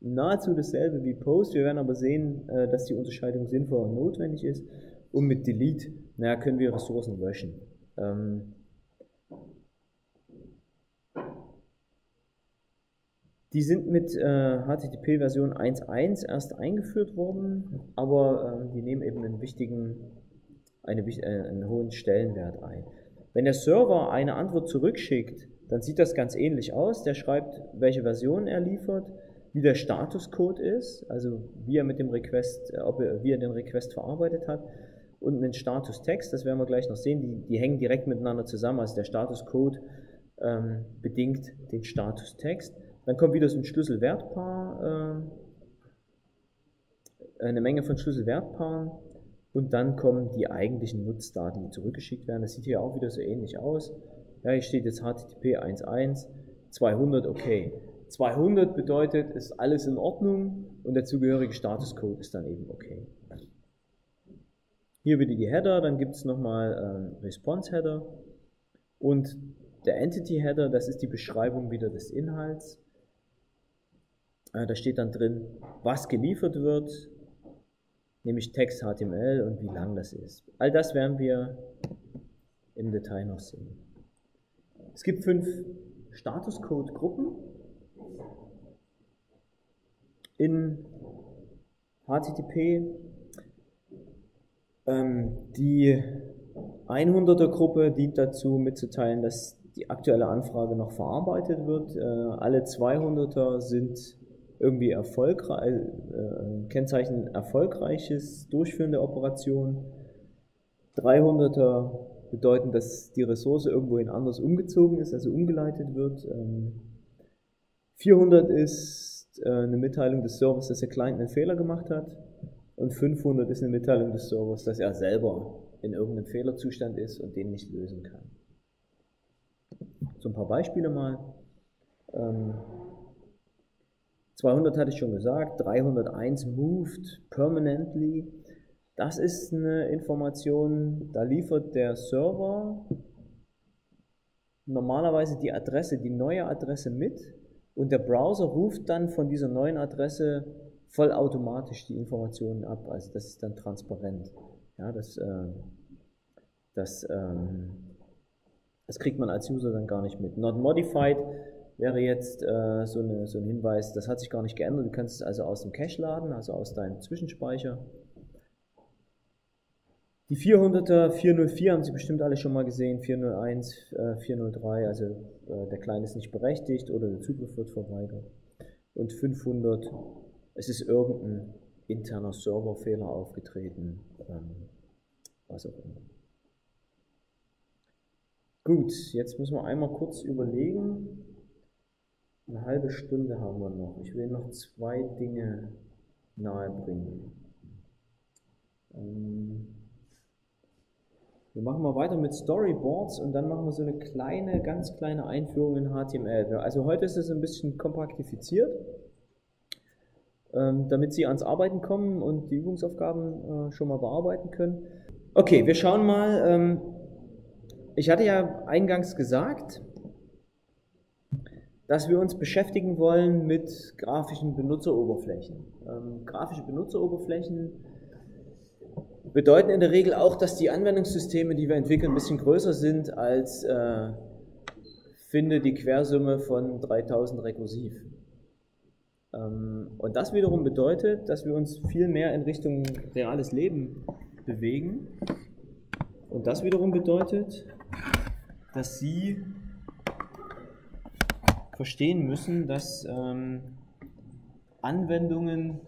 nahezu dasselbe wie Post, wir werden aber sehen, dass die Unterscheidung sinnvoll und notwendig ist. Und mit Delete, naja, können wir Ressourcen löschen. Ähm, Die sind mit äh, HTTP Version 1.1 erst eingeführt worden, aber äh, die nehmen eben einen wichtigen, eine, äh, einen hohen Stellenwert ein. Wenn der Server eine Antwort zurückschickt, dann sieht das ganz ähnlich aus. Der schreibt, welche Version er liefert, wie der Statuscode ist, also wie er mit dem Request, äh, ob er, wie er den Request verarbeitet hat und einen Statustext, das werden wir gleich noch sehen, die, die hängen direkt miteinander zusammen, also der Statuscode ähm, bedingt den Statustext. Dann kommt wieder so ein Schlüssel-Wertpaar, äh, eine Menge von Schlüssel-Wertpaaren und dann kommen die eigentlichen Nutzdaten, die zurückgeschickt werden. Das sieht hier auch wieder so ähnlich aus. Ja, hier steht jetzt HTTP 1.1, 200, okay. 200 bedeutet, ist alles in Ordnung und der zugehörige Statuscode ist dann eben okay. Hier wieder die Header, dann gibt es nochmal ähm, Response-Header und der Entity-Header, das ist die Beschreibung wieder des Inhalts. Äh, da steht dann drin, was geliefert wird, nämlich Text HTML und wie lang das ist. All das werden wir im Detail noch sehen. Es gibt fünf Statuscode-Gruppen in HTTP. Ähm, die 100er Gruppe dient dazu mitzuteilen, dass die aktuelle Anfrage noch verarbeitet wird. Äh, alle 200er sind irgendwie erfolgreich, äh, Kennzeichen erfolgreiches Durchführen der Operation. 300er bedeuten, dass die Ressource irgendwohin anders umgezogen ist, also umgeleitet wird. Ähm, 400 ist äh, eine Mitteilung des Servers, dass der Client einen Fehler gemacht hat. Und 500 ist eine Mitteilung des Servers, dass er selber in irgendeinem Fehlerzustand ist und den nicht lösen kann. So ein paar Beispiele mal. Ähm, 200 hatte ich schon gesagt, 301 moved permanently. Das ist eine Information, da liefert der Server normalerweise die Adresse, die neue Adresse mit und der Browser ruft dann von dieser neuen Adresse vollautomatisch die Informationen ab. Also das ist dann transparent. Ja, das, äh, das, ähm, das kriegt man als User dann gar nicht mit. Not modified wäre jetzt äh, so, eine, so ein Hinweis, das hat sich gar nicht geändert. Du kannst es also aus dem Cache laden, also aus deinem Zwischenspeicher. Die 400er, 404 haben Sie bestimmt alle schon mal gesehen, 401, äh, 403, also äh, der Client ist nicht berechtigt oder der Zugriff wird verweigert. Und 500, es ist irgendein interner Serverfehler aufgetreten, ähm, was auch immer. Gut, jetzt müssen wir einmal kurz überlegen, eine halbe Stunde haben wir noch. Ich will noch zwei Dinge nahebringen. Ähm, wir machen mal weiter mit Storyboards und dann machen wir so eine kleine, ganz kleine Einführung in HTML. Also heute ist es ein bisschen kompaktifiziert, damit Sie ans Arbeiten kommen und die Übungsaufgaben äh, schon mal bearbeiten können. Okay, wir schauen mal. Ähm, ich hatte ja eingangs gesagt, dass wir uns beschäftigen wollen mit grafischen Benutzeroberflächen. Ähm, grafische Benutzeroberflächen bedeuten in der Regel auch, dass die Anwendungssysteme, die wir entwickeln, ein bisschen größer sind als äh, finde die Quersumme von 3000 rekursiv. Ähm, und das wiederum bedeutet, dass wir uns viel mehr in Richtung reales Leben bewegen. Und das wiederum bedeutet, dass Sie verstehen müssen, dass ähm, Anwendungen,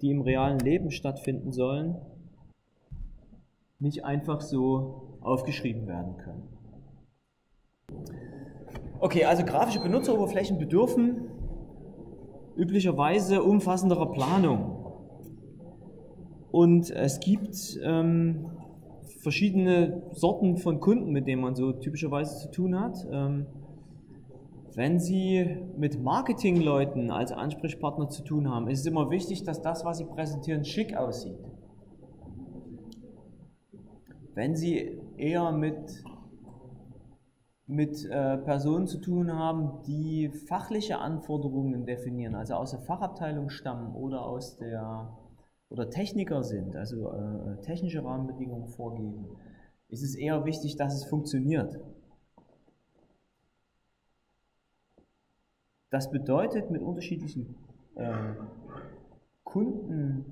die im realen Leben stattfinden sollen, nicht einfach so aufgeschrieben werden können. Okay, also grafische Benutzeroberflächen bedürfen üblicherweise umfassenderer Planung. Und es gibt ähm, verschiedene Sorten von Kunden, mit denen man so typischerweise zu tun hat. Ähm, wenn Sie mit Marketingleuten als Ansprechpartner zu tun haben, ist es immer wichtig, dass das, was Sie präsentieren, schick aussieht. Wenn Sie eher mit, mit äh, Personen zu tun haben, die fachliche Anforderungen definieren, also aus der Fachabteilung stammen oder aus der oder Techniker sind, also äh, technische Rahmenbedingungen vorgeben, ist es eher wichtig, dass es funktioniert. Das bedeutet, mit unterschiedlichen äh, Kundenrollen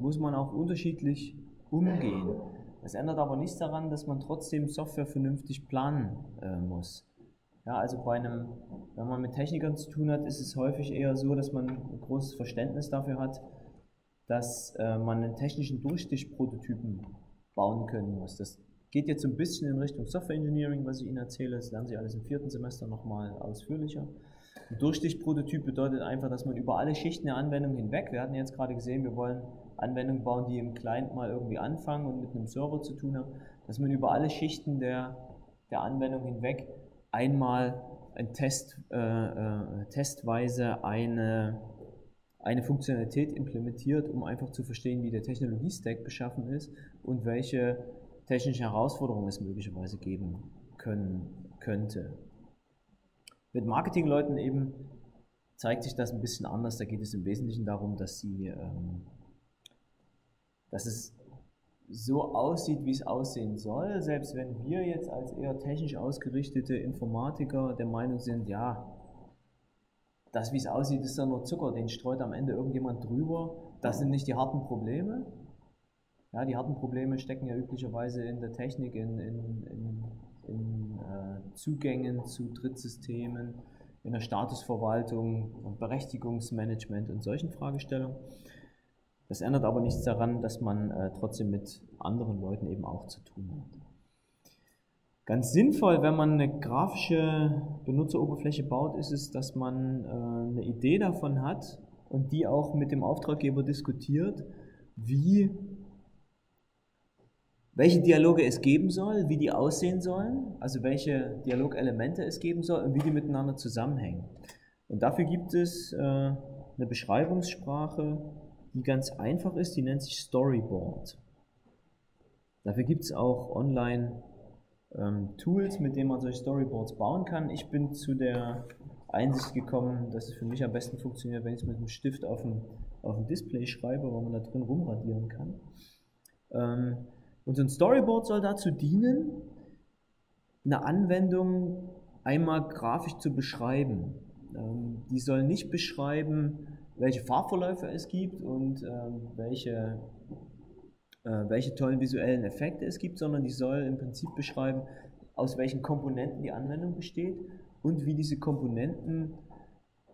muss man auch unterschiedlich umgehen. Das ändert aber nichts daran, dass man trotzdem Software vernünftig planen äh, muss. Ja, also bei einem, wenn man mit Technikern zu tun hat, ist es häufig eher so, dass man ein großes Verständnis dafür hat, dass äh, man einen technischen Durchstichprototypen bauen können muss. Das Geht jetzt ein bisschen in Richtung Software Engineering, was ich Ihnen erzähle. Das lernen Sie alles im vierten Semester nochmal ausführlicher. Ein Durchstichprototyp bedeutet einfach, dass man über alle Schichten der Anwendung hinweg, wir hatten jetzt gerade gesehen, wir wollen Anwendungen bauen, die im Client mal irgendwie anfangen und mit einem Server zu tun haben, dass man über alle Schichten der, der Anwendung hinweg einmal ein Test, äh, äh, testweise eine, eine Funktionalität implementiert, um einfach zu verstehen, wie der Technologie-Stack beschaffen ist und welche technische Herausforderungen es möglicherweise geben können, könnte. Mit Marketingleuten eben zeigt sich das ein bisschen anders. Da geht es im Wesentlichen darum, dass sie, ähm, dass es so aussieht, wie es aussehen soll. Selbst wenn wir jetzt als eher technisch ausgerichtete Informatiker der Meinung sind, ja, das, wie es aussieht, ist ja nur Zucker, den streut am Ende irgendjemand drüber. Das sind nicht die harten Probleme. Ja, die harten Probleme stecken ja üblicherweise in der Technik, in, in, in, in äh, Zugängen zu Drittsystemen, in der Statusverwaltung und Berechtigungsmanagement und solchen Fragestellungen. Das ändert aber nichts daran, dass man äh, trotzdem mit anderen Leuten eben auch zu tun hat. Ganz sinnvoll, wenn man eine grafische Benutzeroberfläche baut, ist es, dass man äh, eine Idee davon hat und die auch mit dem Auftraggeber diskutiert, wie welche Dialoge es geben soll, wie die aussehen sollen, also welche Dialogelemente es geben soll und wie die miteinander zusammenhängen. Und dafür gibt es äh, eine Beschreibungssprache, die ganz einfach ist, die nennt sich Storyboard. Dafür gibt es auch online ähm, Tools, mit denen man solche Storyboards bauen kann. Ich bin zu der Einsicht gekommen, dass es für mich am besten funktioniert, wenn ich es mit einem Stift auf dem, auf dem Display schreibe, wo man da drin rumradieren kann. Ähm, und so ein Storyboard soll dazu dienen, eine Anwendung einmal grafisch zu beschreiben. Ähm, die soll nicht beschreiben, welche Farbverläufe es gibt und ähm, welche, äh, welche tollen visuellen Effekte es gibt, sondern die soll im Prinzip beschreiben, aus welchen Komponenten die Anwendung besteht und wie diese Komponenten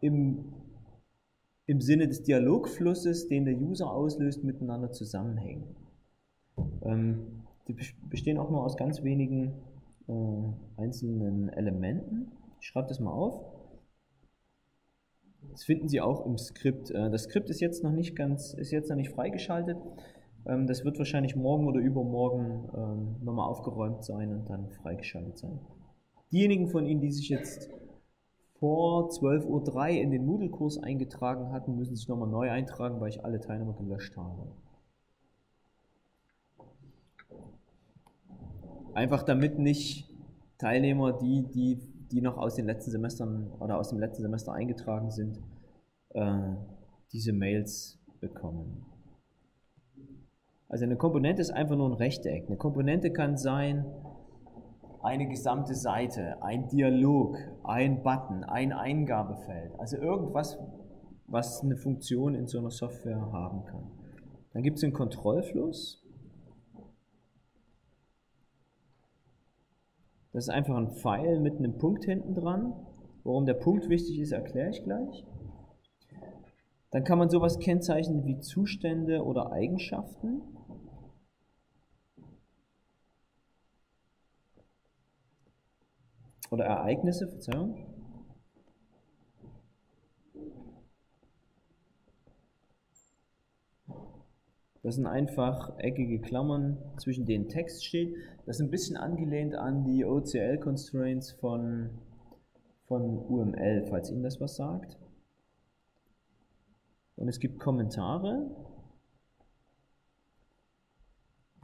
im, im Sinne des Dialogflusses, den der User auslöst, miteinander zusammenhängen. Ähm, die bestehen auch nur aus ganz wenigen äh, einzelnen Elementen. Ich schreibe das mal auf. Das finden Sie auch im Skript. Äh, das Skript ist jetzt noch nicht ganz, ist jetzt noch nicht freigeschaltet. Ähm, das wird wahrscheinlich morgen oder übermorgen ähm, nochmal aufgeräumt sein und dann freigeschaltet sein. Diejenigen von Ihnen, die sich jetzt vor 12.03 Uhr in den Moodle-Kurs eingetragen hatten, müssen sich nochmal neu eintragen, weil ich alle Teilnehmer gelöscht habe. Einfach damit nicht Teilnehmer, die, die, die noch aus den letzten Semestern oder aus dem letzten Semester eingetragen sind, äh, diese Mails bekommen. Also eine Komponente ist einfach nur ein Rechteck. Eine Komponente kann sein eine gesamte Seite, ein Dialog, ein Button, ein Eingabefeld. Also irgendwas, was eine Funktion in so einer Software haben kann. Dann gibt es einen Kontrollfluss. Das ist einfach ein Pfeil mit einem Punkt hinten dran. Warum der Punkt wichtig ist, erkläre ich gleich. Dann kann man sowas kennzeichnen wie Zustände oder Eigenschaften. Oder Ereignisse, Verzeihung. Das sind einfach eckige Klammern, zwischen denen Text steht. Das ist ein bisschen angelehnt an die OCL-Constraints von, von UML, falls Ihnen das was sagt. Und es gibt Kommentare,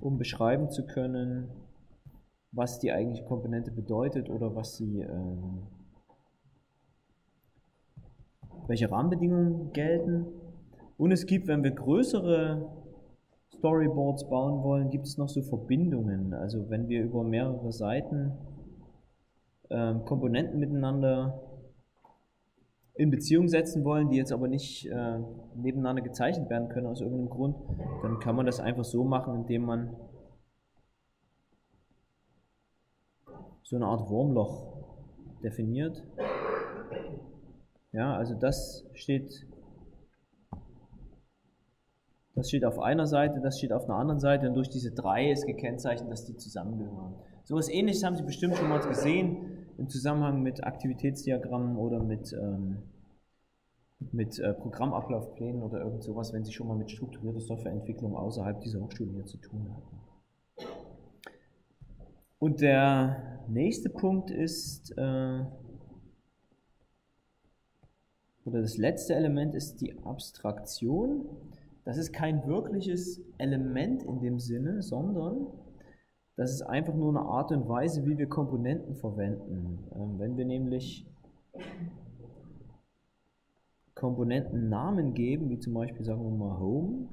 um beschreiben zu können, was die eigentliche Komponente bedeutet oder was sie, ähm, welche Rahmenbedingungen gelten. Und es gibt, wenn wir größere Storyboards bauen wollen, gibt es noch so Verbindungen. Also wenn wir über mehrere Seiten ähm, Komponenten miteinander in Beziehung setzen wollen, die jetzt aber nicht äh, nebeneinander gezeichnet werden können aus irgendeinem Grund, dann kann man das einfach so machen, indem man so eine Art Wurmloch definiert. Ja, also das steht das steht auf einer Seite, das steht auf einer anderen Seite und durch diese drei ist gekennzeichnet, dass die zusammengehören. So etwas ähnliches haben Sie bestimmt schon mal gesehen im Zusammenhang mit Aktivitätsdiagrammen oder mit, ähm, mit äh, Programmablaufplänen oder irgend sowas, wenn Sie schon mal mit strukturierter Softwareentwicklung außerhalb dieser Hochschule hier zu tun hatten. Und der nächste Punkt ist, äh, oder das letzte Element ist die Abstraktion. Das ist kein wirkliches Element in dem Sinne, sondern das ist einfach nur eine Art und Weise, wie wir Komponenten verwenden. Ähm, wenn wir nämlich Komponenten Namen geben, wie zum Beispiel sagen wir mal Home,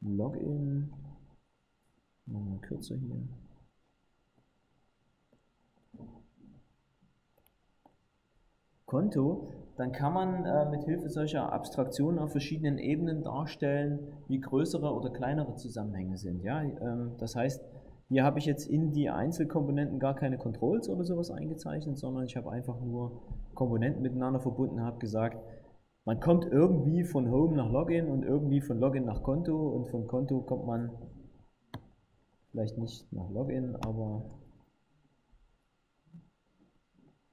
Login, Machen wir kürzer hier. Konto, dann kann man äh, mit Hilfe solcher Abstraktionen auf verschiedenen Ebenen darstellen, wie größere oder kleinere Zusammenhänge sind. Ja? Ähm, das heißt, hier habe ich jetzt in die Einzelkomponenten gar keine Controls oder sowas eingezeichnet, sondern ich habe einfach nur Komponenten miteinander verbunden, habe gesagt, man kommt irgendwie von Home nach Login und irgendwie von Login nach Konto und von Konto kommt man Vielleicht nicht nach Login, aber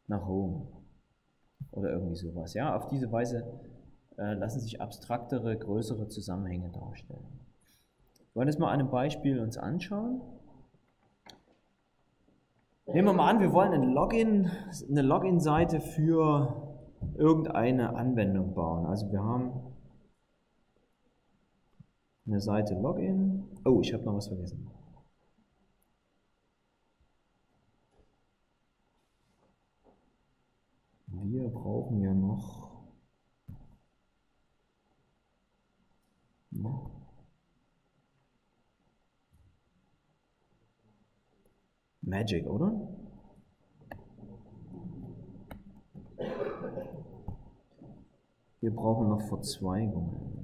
nach Home oder irgendwie sowas. Ja, auf diese Weise äh, lassen sich abstraktere, größere Zusammenhänge darstellen. Wir wollen das mal an einem Beispiel uns anschauen. Nehmen wir mal an, wir wollen ein Login, eine Login-Seite für irgendeine Anwendung bauen. Also wir haben eine Seite Login. Oh, ich habe noch was vergessen. Wir brauchen ja noch, noch Magic, oder? Wir brauchen noch Verzweigungen.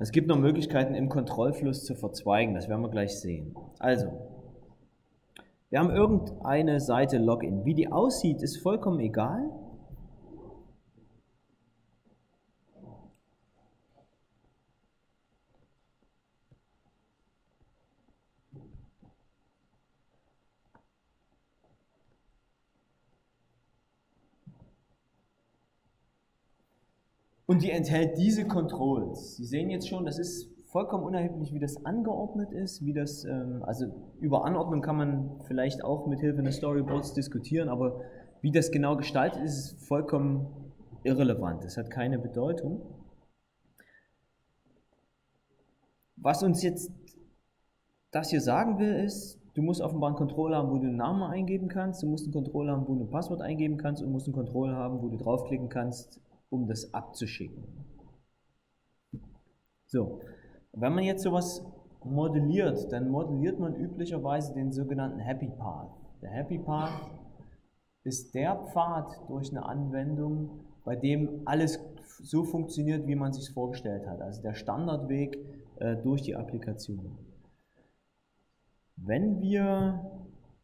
Es gibt noch Möglichkeiten im Kontrollfluss zu verzweigen, das werden wir gleich sehen. Also, wir haben irgendeine Seite Login. Wie die aussieht, ist vollkommen egal. Und die enthält diese Controls. Sie sehen jetzt schon, das ist vollkommen unerheblich, wie das angeordnet ist, wie das, ähm, also über Anordnung kann man vielleicht auch mit Hilfe eines Storyboards diskutieren, aber wie das genau gestaltet ist, ist vollkommen irrelevant. Das hat keine Bedeutung. Was uns jetzt das hier sagen will, ist, du musst offenbar einen Controller haben, wo du einen Namen eingeben kannst, du musst einen Controller haben, wo du ein Passwort eingeben kannst und musst einen Controller haben, wo du draufklicken kannst, um das abzuschicken. So, wenn man jetzt sowas modelliert, dann modelliert man üblicherweise den sogenannten Happy Path. Der Happy Path ist der Pfad durch eine Anwendung, bei dem alles so funktioniert, wie man sich vorgestellt hat. Also der Standardweg äh, durch die Applikation. Wenn wir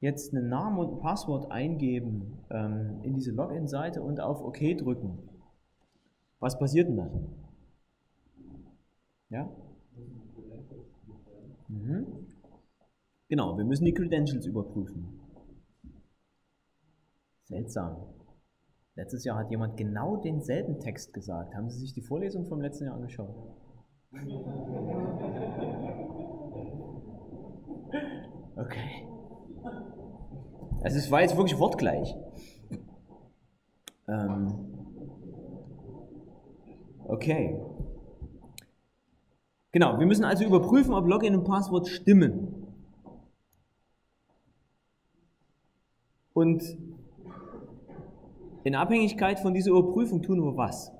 jetzt einen Namen und ein Passwort eingeben ähm, in diese Login-Seite und auf OK drücken, was passiert denn dann? Ja? Mhm. Genau, wir müssen die Credentials überprüfen. Seltsam. Letztes Jahr hat jemand genau denselben Text gesagt. Haben Sie sich die Vorlesung vom letzten Jahr angeschaut? Okay. Also es war jetzt wirklich wortgleich. Ähm okay. Genau, wir müssen also überprüfen, ob Login und Passwort stimmen. Und in Abhängigkeit von dieser Überprüfung tun wir was?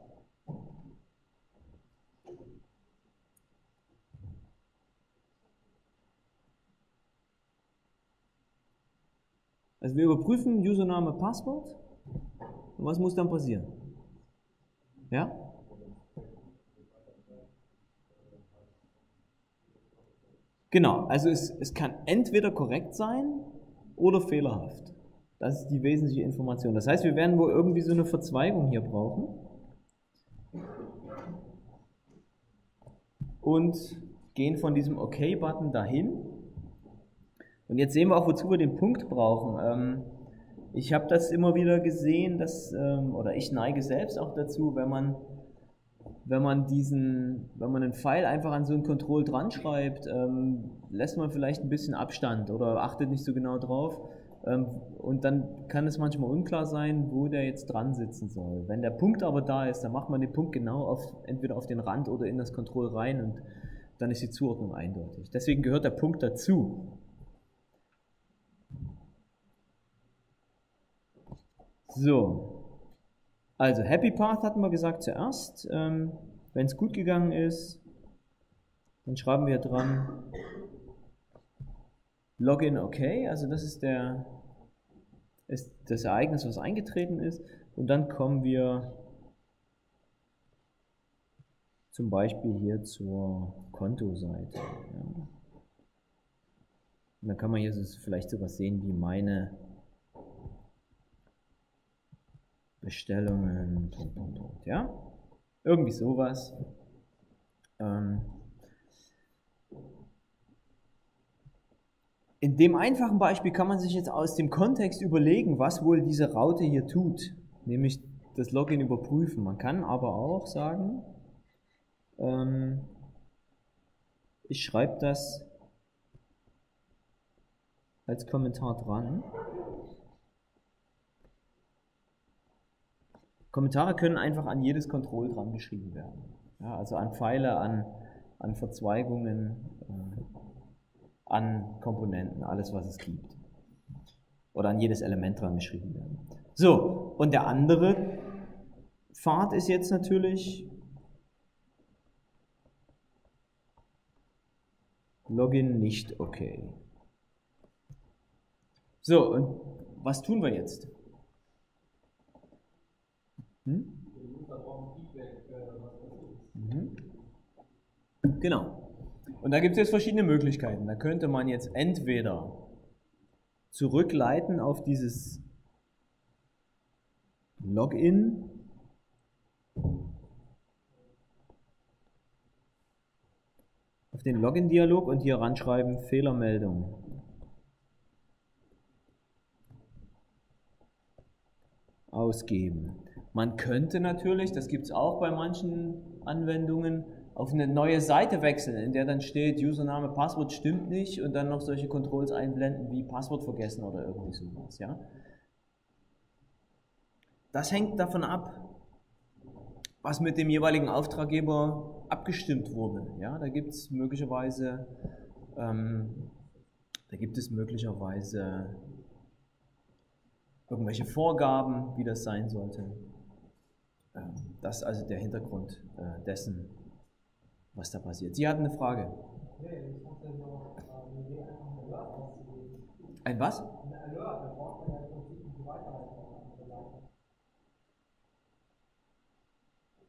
Also wir überprüfen Username, Passwort. Und was muss dann passieren? Ja? Genau, also es, es kann entweder korrekt sein oder fehlerhaft. Das ist die wesentliche Information. Das heißt, wir werden wohl irgendwie so eine Verzweigung hier brauchen. Und gehen von diesem OK-Button dahin. Und jetzt sehen wir auch, wozu wir den Punkt brauchen. Ähm, ich habe das immer wieder gesehen, dass, ähm, oder ich neige selbst auch dazu, wenn man, wenn man diesen, wenn man einen Pfeil einfach an so ein Control dran schreibt, ähm, lässt man vielleicht ein bisschen Abstand oder achtet nicht so genau drauf. Ähm, und dann kann es manchmal unklar sein, wo der jetzt dran sitzen soll. Wenn der Punkt aber da ist, dann macht man den Punkt genau auf, entweder auf den Rand oder in das Control rein und dann ist die Zuordnung eindeutig. Deswegen gehört der Punkt dazu. So, also Happy Path hatten wir gesagt zuerst. Ähm, Wenn es gut gegangen ist, dann schreiben wir dran Login okay, also das ist der ist das Ereignis, was eingetreten ist. Und dann kommen wir zum Beispiel hier zur Kontoseite. Ja. Und dann kann man hier vielleicht sowas sehen wie meine Bestellungen, Punkt, Punkt, Punkt, ja? Irgendwie sowas. Ähm, In dem einfachen Beispiel kann man sich jetzt aus dem Kontext überlegen, was wohl diese Raute hier tut, nämlich das Login überprüfen. Man kann aber auch sagen, ähm, ich schreibe das als Kommentar dran. Kommentare können einfach an jedes Control dran geschrieben werden. Ja, also an Pfeile, an, an Verzweigungen. Äh, an Komponenten, alles was es gibt. Oder an jedes Element dran geschrieben werden. So, und der andere Pfad ist jetzt natürlich Login nicht okay. So, und was tun wir jetzt? Hm? Mhm. Genau. Und da gibt es jetzt verschiedene Möglichkeiten. Da könnte man jetzt entweder zurückleiten auf dieses Login. Auf den Login-Dialog und hier ranschreiben Fehlermeldung. Ausgeben. Man könnte natürlich, das gibt es auch bei manchen Anwendungen, auf eine neue Seite wechseln, in der dann steht, Username, Passwort stimmt nicht und dann noch solche Controls einblenden wie Passwort vergessen oder irgendwie sowas. Ja? Das hängt davon ab, was mit dem jeweiligen Auftraggeber abgestimmt wurde. Ja? Da gibt es möglicherweise, ähm, da gibt es möglicherweise irgendwelche Vorgaben, wie das sein sollte. Ähm, das ist also der Hintergrund äh, dessen, was da passiert. Sie hatten eine Frage. Ein was?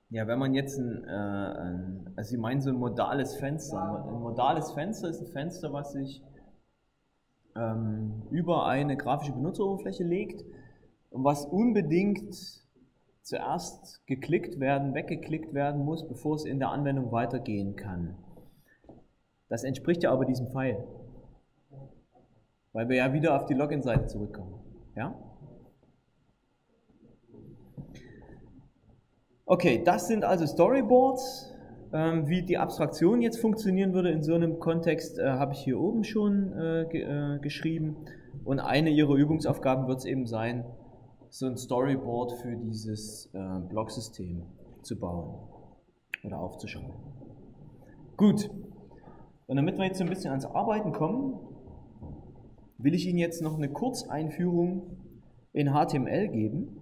Ja, wenn man jetzt ein, äh, ein also Sie meinen so ein modales Fenster. Ein modales Fenster ist ein Fenster, was sich ähm, über eine grafische Benutzeroberfläche legt und was unbedingt zuerst geklickt werden, weggeklickt werden muss, bevor es in der Anwendung weitergehen kann. Das entspricht ja aber diesem Pfeil, weil wir ja wieder auf die Login-Seite zurückkommen. Ja? Okay, das sind also Storyboards. Ähm, wie die Abstraktion jetzt funktionieren würde in so einem Kontext, äh, habe ich hier oben schon äh, ge äh, geschrieben. Und eine ihrer Übungsaufgaben wird es eben sein, so ein Storyboard für dieses äh, Blocksystem zu bauen oder aufzuschreiben. Gut, und damit wir jetzt ein bisschen ans Arbeiten kommen, will ich Ihnen jetzt noch eine Kurzeinführung in HTML geben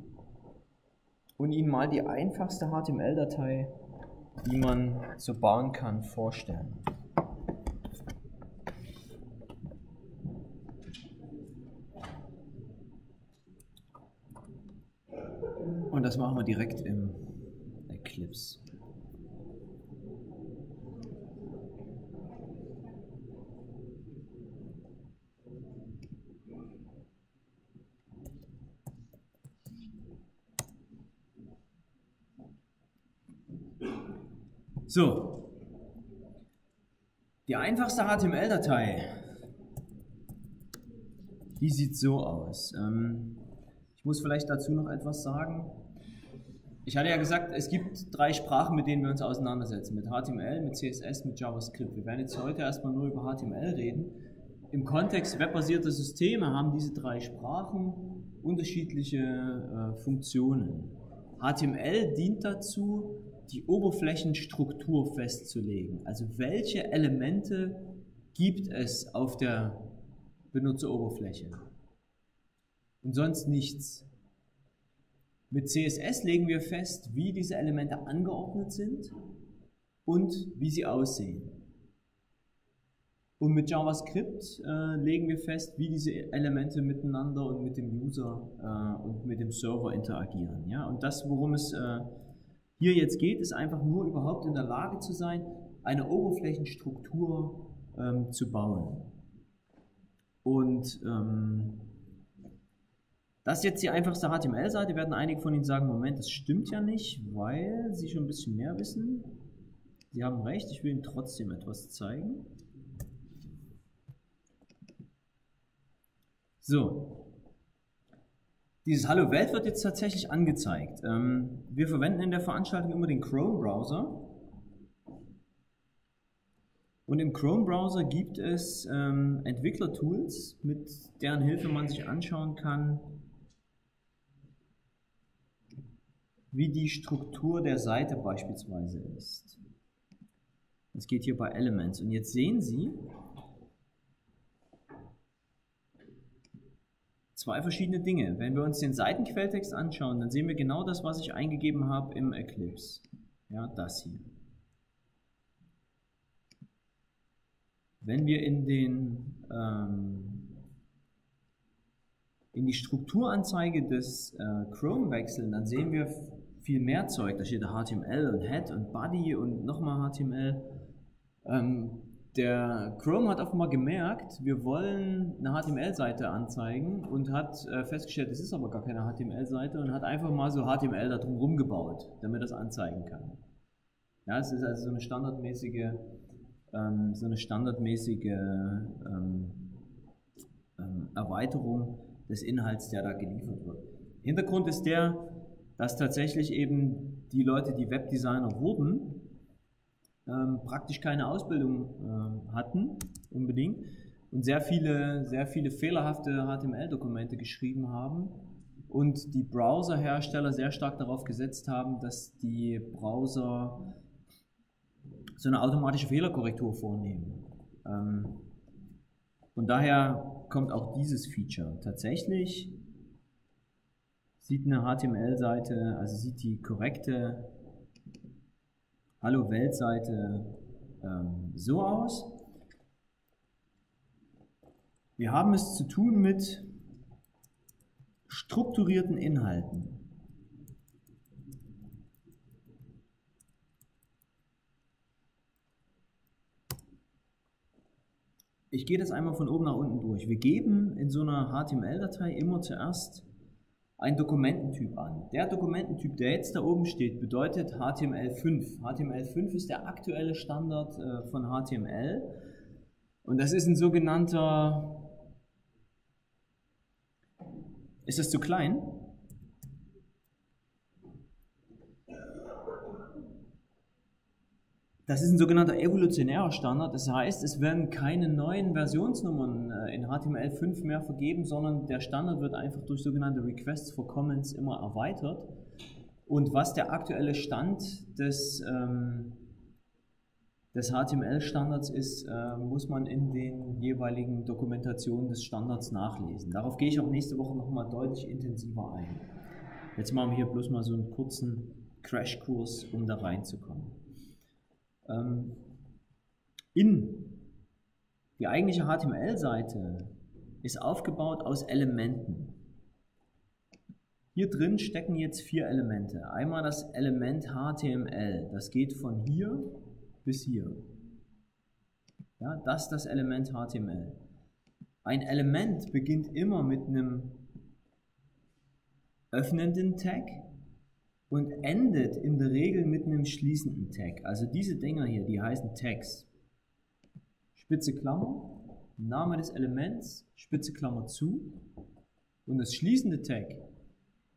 und Ihnen mal die einfachste HTML-Datei, die man so bauen kann, vorstellen. Und das machen wir direkt im Eclipse. So, die einfachste HTML-Datei, die sieht so aus. Ähm, ich muss vielleicht dazu noch etwas sagen. Ich hatte ja gesagt, es gibt drei Sprachen, mit denen wir uns auseinandersetzen. Mit HTML, mit CSS, mit JavaScript. Wir werden jetzt heute erstmal nur über HTML reden. Im Kontext webbasierte Systeme haben diese drei Sprachen unterschiedliche äh, Funktionen. HTML dient dazu, die Oberflächenstruktur festzulegen. Also welche Elemente gibt es auf der Benutzeroberfläche? Und sonst nichts. Mit CSS legen wir fest, wie diese Elemente angeordnet sind und wie sie aussehen. Und mit JavaScript äh, legen wir fest, wie diese Elemente miteinander und mit dem User äh, und mit dem Server interagieren. Ja? Und das, worum es äh, hier jetzt geht, ist einfach nur überhaupt in der Lage zu sein, eine Oberflächenstruktur ähm, zu bauen. Und ähm, das ist jetzt die einfachste HTML-Seite. Werden einige von Ihnen sagen, Moment, das stimmt ja nicht, weil Sie schon ein bisschen mehr wissen. Sie haben recht, ich will Ihnen trotzdem etwas zeigen. So, dieses Hallo Welt wird jetzt tatsächlich angezeigt. Ähm, wir verwenden in der Veranstaltung immer den Chrome-Browser. Und im Chrome-Browser gibt es ähm, Entwickler-Tools, mit deren Hilfe man sich anschauen kann, wie die Struktur der Seite beispielsweise ist. Das geht hier bei Elements. Und jetzt sehen Sie, zwei verschiedene Dinge. Wenn wir uns den Seitenquelltext anschauen, dann sehen wir genau das, was ich eingegeben habe im Eclipse. Ja, das hier. Wenn wir in, den, ähm, in die Strukturanzeige des äh, Chrome wechseln, dann sehen wir viel mehr Zeug. Da steht HTML und Head und Body und nochmal HTML. Ähm, der Chrome hat offenbar gemerkt, wir wollen eine HTML-Seite anzeigen und hat äh, festgestellt, es ist aber gar keine HTML-Seite und hat einfach mal so HTML da drum rumgebaut, damit das anzeigen kann. Ja, es ist also so eine standardmäßige, ähm, so eine standardmäßige ähm, ähm, Erweiterung des Inhalts, der da geliefert wird. Hintergrund ist der, dass tatsächlich eben die Leute, die Webdesigner wurden, ähm, praktisch keine Ausbildung äh, hatten, unbedingt, und sehr viele, sehr viele fehlerhafte HTML-Dokumente geschrieben haben und die Browserhersteller sehr stark darauf gesetzt haben, dass die Browser so eine automatische Fehlerkorrektur vornehmen. Ähm, und daher kommt auch dieses Feature. Tatsächlich sieht eine HTML-Seite, also sieht die korrekte Hallo-Welt-Seite ähm, so aus. Wir haben es zu tun mit strukturierten Inhalten. Ich gehe das einmal von oben nach unten durch. Wir geben in so einer HTML-Datei immer zuerst einen Dokumententyp an. Der Dokumententyp, der jetzt da oben steht, bedeutet HTML5. HTML5 ist der aktuelle Standard äh, von HTML und das ist ein sogenannter, ist das zu klein? Das ist ein sogenannter evolutionärer Standard. Das heißt, es werden keine neuen Versionsnummern äh, in HTML5 mehr vergeben, sondern der Standard wird einfach durch sogenannte Requests for Comments immer erweitert. Und was der aktuelle Stand des, ähm, des HTML-Standards ist, äh, muss man in den jeweiligen Dokumentationen des Standards nachlesen. Darauf gehe ich auch nächste Woche nochmal deutlich intensiver ein. Jetzt machen wir hier bloß mal so einen kurzen Crashkurs, um da reinzukommen. Ähm, in die eigentliche HTML-Seite ist aufgebaut aus Elementen. Hier drin stecken jetzt vier Elemente. Einmal das Element HTML, das geht von hier bis hier. Ja, das ist das Element HTML. Ein Element beginnt immer mit einem öffnenden Tag und endet in der Regel mit einem schließenden Tag. Also diese Dinger hier, die heißen Tags. Spitze Klammer, Name des Elements, Spitze Klammer zu und das schließende Tag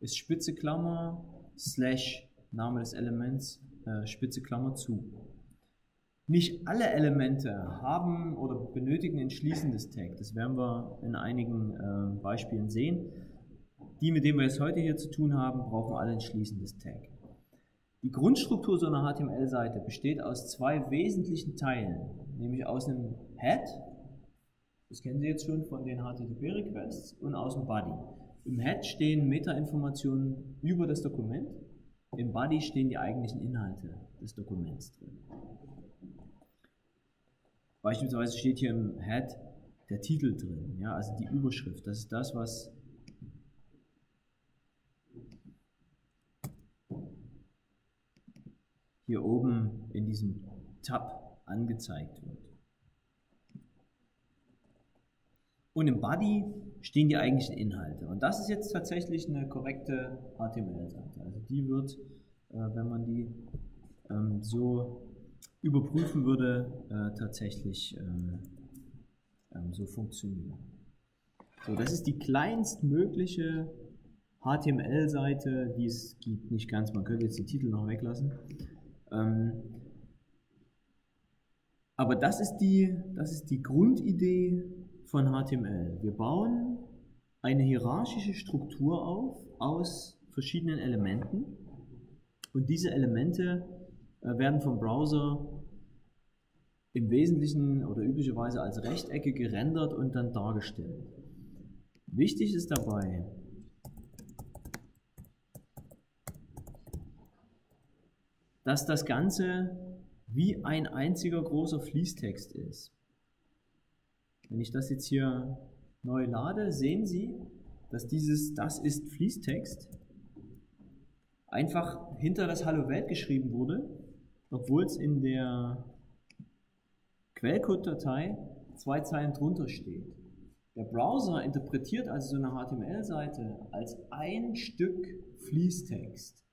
ist Spitze Klammer slash Name des Elements, äh, Spitze Klammer zu. Nicht alle Elemente haben oder benötigen ein schließendes Tag. Das werden wir in einigen äh, Beispielen sehen. Die, mit denen wir es heute hier zu tun haben, brauchen alle ein schließendes Tag. Die Grundstruktur so einer HTML-Seite besteht aus zwei wesentlichen Teilen, nämlich aus einem Head, das kennen Sie jetzt schon von den HTTP-Requests, und aus dem Body. Im Head stehen Metainformationen über das Dokument, im Body stehen die eigentlichen Inhalte des Dokuments drin. Beispielsweise steht hier im Head der Titel drin, ja, also die Überschrift. Das ist das, was hier oben in diesem Tab angezeigt wird. Und im Body stehen die eigentlichen Inhalte. Und das ist jetzt tatsächlich eine korrekte HTML-Seite. Also die wird, äh, wenn man die ähm, so überprüfen würde, äh, tatsächlich äh, ähm, so funktionieren. So, das ist die kleinstmögliche HTML-Seite, die es gibt. Nicht ganz, man könnte jetzt den Titel noch weglassen. Ähm, aber das ist, die, das ist die Grundidee von HTML. Wir bauen eine hierarchische Struktur auf aus verschiedenen Elementen und diese Elemente äh, werden vom Browser im Wesentlichen oder üblicherweise als Rechtecke gerendert und dann dargestellt. Wichtig ist dabei, dass das Ganze wie ein einziger großer Fließtext ist. Wenn ich das jetzt hier neu lade, sehen Sie, dass dieses Das ist Fließtext einfach hinter das Hallo Welt geschrieben wurde, obwohl es in der Quellcode-Datei zwei Zeilen drunter steht. Der Browser interpretiert also so eine HTML-Seite als ein Stück Fließtext.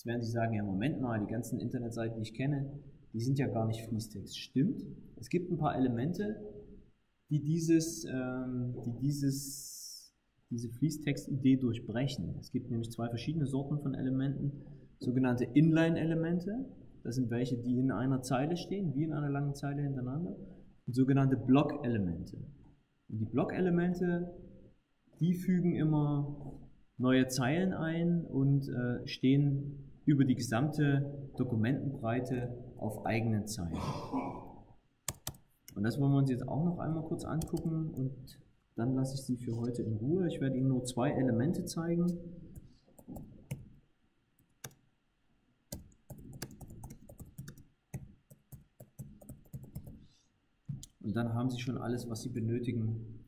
Jetzt werden Sie sagen, ja Moment mal, die ganzen Internetseiten, die ich kenne, die sind ja gar nicht Fließtext. Stimmt, es gibt ein paar Elemente, die, dieses, ähm, die dieses, diese Fließtext-Idee durchbrechen. Es gibt nämlich zwei verschiedene Sorten von Elementen, sogenannte Inline-Elemente, das sind welche, die in einer Zeile stehen, wie in einer langen Zeile hintereinander, und sogenannte Block-Elemente. Und die Block-Elemente, die fügen immer neue Zeilen ein und äh, stehen über die gesamte Dokumentenbreite auf eigenen Zeilen. Und das wollen wir uns jetzt auch noch einmal kurz angucken und dann lasse ich Sie für heute in Ruhe. Ich werde Ihnen nur zwei Elemente zeigen. Und dann haben Sie schon alles, was Sie benötigen,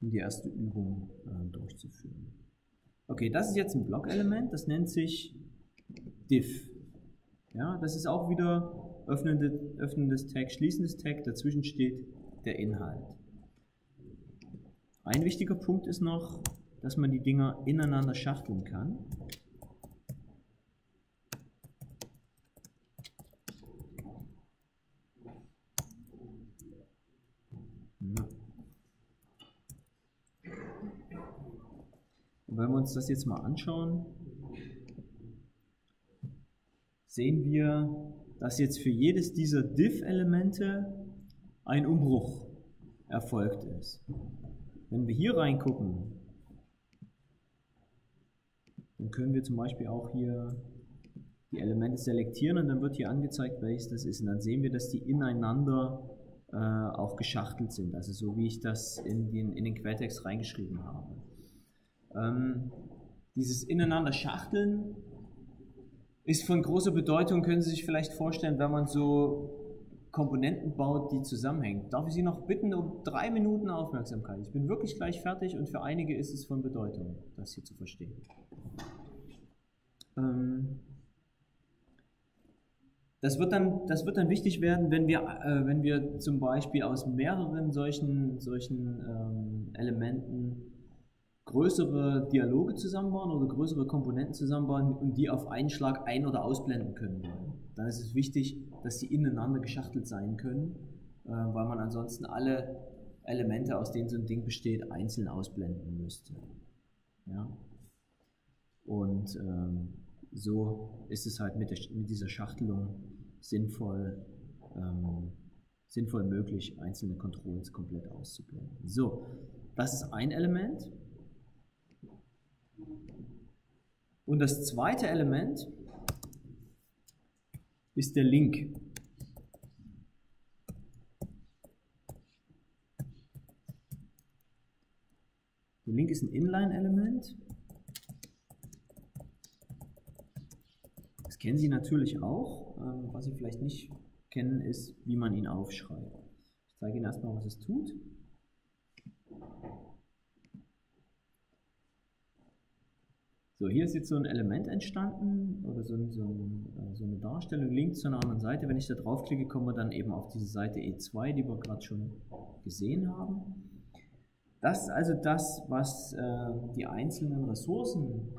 um die erste Übung äh, durchzuführen. Okay, das ist jetzt ein Blockelement, das nennt sich diff. Ja, das ist auch wieder öffnende, öffnendes Tag, schließendes Tag, dazwischen steht der Inhalt. Ein wichtiger Punkt ist noch, dass man die Dinger ineinander schachteln kann. Und wenn wir uns das jetzt mal anschauen, sehen wir, dass jetzt für jedes dieser div-Elemente ein Umbruch erfolgt ist. Wenn wir hier reingucken, dann können wir zum Beispiel auch hier die Elemente selektieren und dann wird hier angezeigt, welches das ist. Und dann sehen wir, dass die ineinander äh, auch geschachtelt sind, also so wie ich das in den, in den Quelltext reingeschrieben habe. Ähm, dieses ineinander Schachteln ist von großer Bedeutung, können Sie sich vielleicht vorstellen, wenn man so Komponenten baut, die zusammenhängen. Darf ich Sie noch bitten um drei Minuten Aufmerksamkeit? Ich bin wirklich gleich fertig und für einige ist es von Bedeutung, das hier zu verstehen. Ähm, das wird, dann, das wird dann wichtig werden, wenn wir, äh, wenn wir zum Beispiel aus mehreren solchen, solchen ähm, Elementen größere Dialoge zusammenbauen oder größere Komponenten zusammenbauen und die auf einen Schlag ein- oder ausblenden können. Dann ist es wichtig, dass sie ineinander geschachtelt sein können, äh, weil man ansonsten alle Elemente, aus denen so ein Ding besteht, einzeln ausblenden müsste. Ja? Und ähm, so ist es halt mit, der, mit dieser Schachtelung sinnvoll, ähm, sinnvoll möglich, einzelne Controls komplett auszublenden. So, das ist ein Element. Und das zweite Element ist der Link. Der Link ist ein Inline-Element. Das kennen Sie natürlich auch. Ähm, was Sie vielleicht nicht kennen, ist, wie man ihn aufschreibt. Ich zeige Ihnen erstmal, was es tut. So, hier ist jetzt so ein Element entstanden oder so, so, äh, so, eine Darstellung links zu einer anderen Seite. Wenn ich da draufklicke, kommen wir dann eben auf diese Seite E2, die wir gerade schon gesehen haben. Das ist also das, was äh, die einzelnen Ressourcen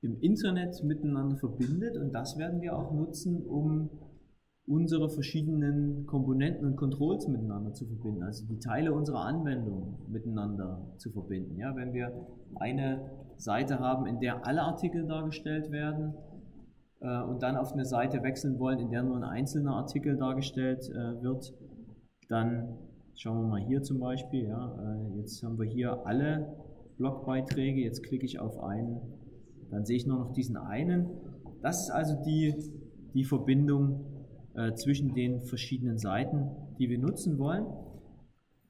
im Internet miteinander verbindet und das werden wir auch nutzen, um unsere verschiedenen Komponenten und Controls miteinander zu verbinden, also die Teile unserer Anwendung miteinander zu verbinden. Ja, wenn wir eine Seite haben, in der alle Artikel dargestellt werden äh, und dann auf eine Seite wechseln wollen, in der nur ein einzelner Artikel dargestellt äh, wird, dann schauen wir mal hier zum Beispiel. Ja, äh, jetzt haben wir hier alle Blogbeiträge. Jetzt klicke ich auf einen, dann sehe ich nur noch diesen einen. Das ist also die, die Verbindung äh, zwischen den verschiedenen Seiten, die wir nutzen wollen.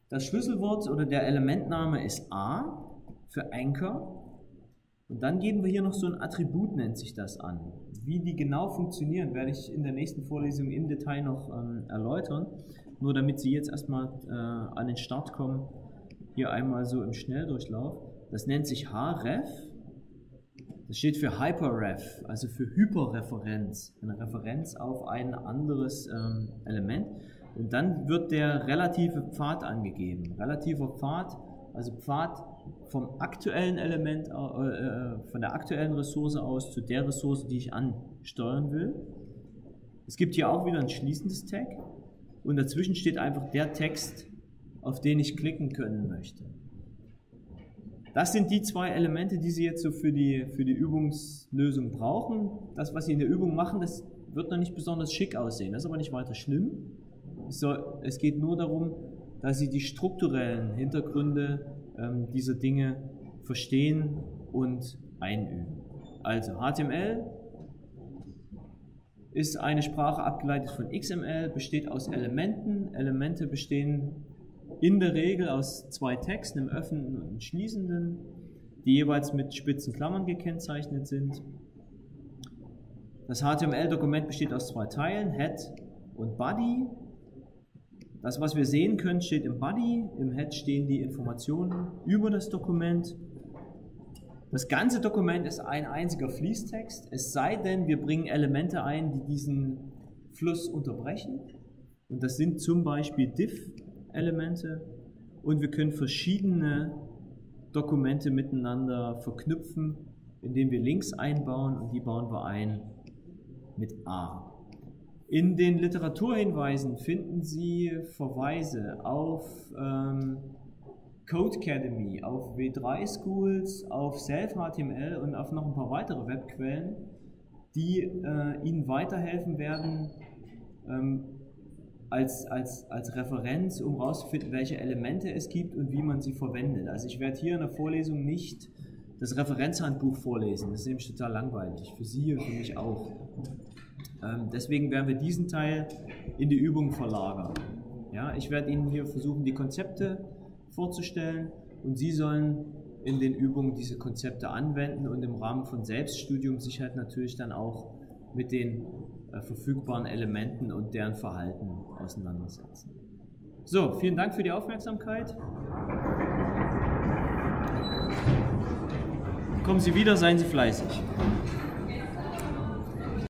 Das Schlüsselwort oder der Elementname ist A für Anchor. Und dann geben wir hier noch so ein Attribut, nennt sich das an. Wie die genau funktionieren, werde ich in der nächsten Vorlesung im Detail noch ähm, erläutern. Nur damit Sie jetzt erstmal äh, an den Start kommen, hier einmal so im Schnelldurchlauf. Das nennt sich href. Das steht für Hyperref, also für Hyperreferenz, eine Referenz auf ein anderes ähm, Element. Und dann wird der relative Pfad angegeben. Relativer Pfad, also Pfad vom aktuellen Element, äh, äh, von der aktuellen Ressource aus zu der Ressource, die ich ansteuern will. Es gibt hier auch wieder ein schließendes Tag und dazwischen steht einfach der Text, auf den ich klicken können möchte. Das sind die zwei Elemente, die Sie jetzt so für die, für die Übungslösung brauchen. Das, was Sie in der Übung machen, das wird noch nicht besonders schick aussehen. Das ist aber nicht weiter schlimm. Es, soll, es geht nur darum, dass Sie die strukturellen Hintergründe ähm, dieser Dinge verstehen und einüben. Also HTML ist eine Sprache abgeleitet von XML, besteht aus Elementen. Elemente bestehen in der Regel aus zwei Texten, im öffnenden und im schließenden, die jeweils mit spitzen Klammern gekennzeichnet sind. Das HTML-Dokument besteht aus zwei Teilen, Head und Body. Das, was wir sehen können, steht im Body. Im Head stehen die Informationen über das Dokument. Das ganze Dokument ist ein einziger Fließtext, es sei denn, wir bringen Elemente ein, die diesen Fluss unterbrechen. Und das sind zum Beispiel Div Elemente und wir können verschiedene Dokumente miteinander verknüpfen, indem wir Links einbauen und die bauen wir ein mit A. In den Literaturhinweisen finden Sie Verweise auf ähm, Codecademy, auf W3 Schools, auf Self-HTML und auf noch ein paar weitere Webquellen, die äh, Ihnen weiterhelfen werden, ähm, als, als, als Referenz, um herauszufinden, welche Elemente es gibt und wie man sie verwendet. Also ich werde hier in der Vorlesung nicht das Referenzhandbuch vorlesen, das ist nämlich total langweilig, für Sie und für mich auch. Ähm, deswegen werden wir diesen Teil in die Übung verlagern. Ja, ich werde Ihnen hier versuchen, die Konzepte vorzustellen und Sie sollen in den Übungen diese Konzepte anwenden und im Rahmen von Selbststudium sich halt natürlich dann auch mit den äh, verfügbaren Elementen und deren Verhalten auseinandersetzen. So, vielen Dank für die Aufmerksamkeit. Kommen Sie wieder, seien Sie fleißig.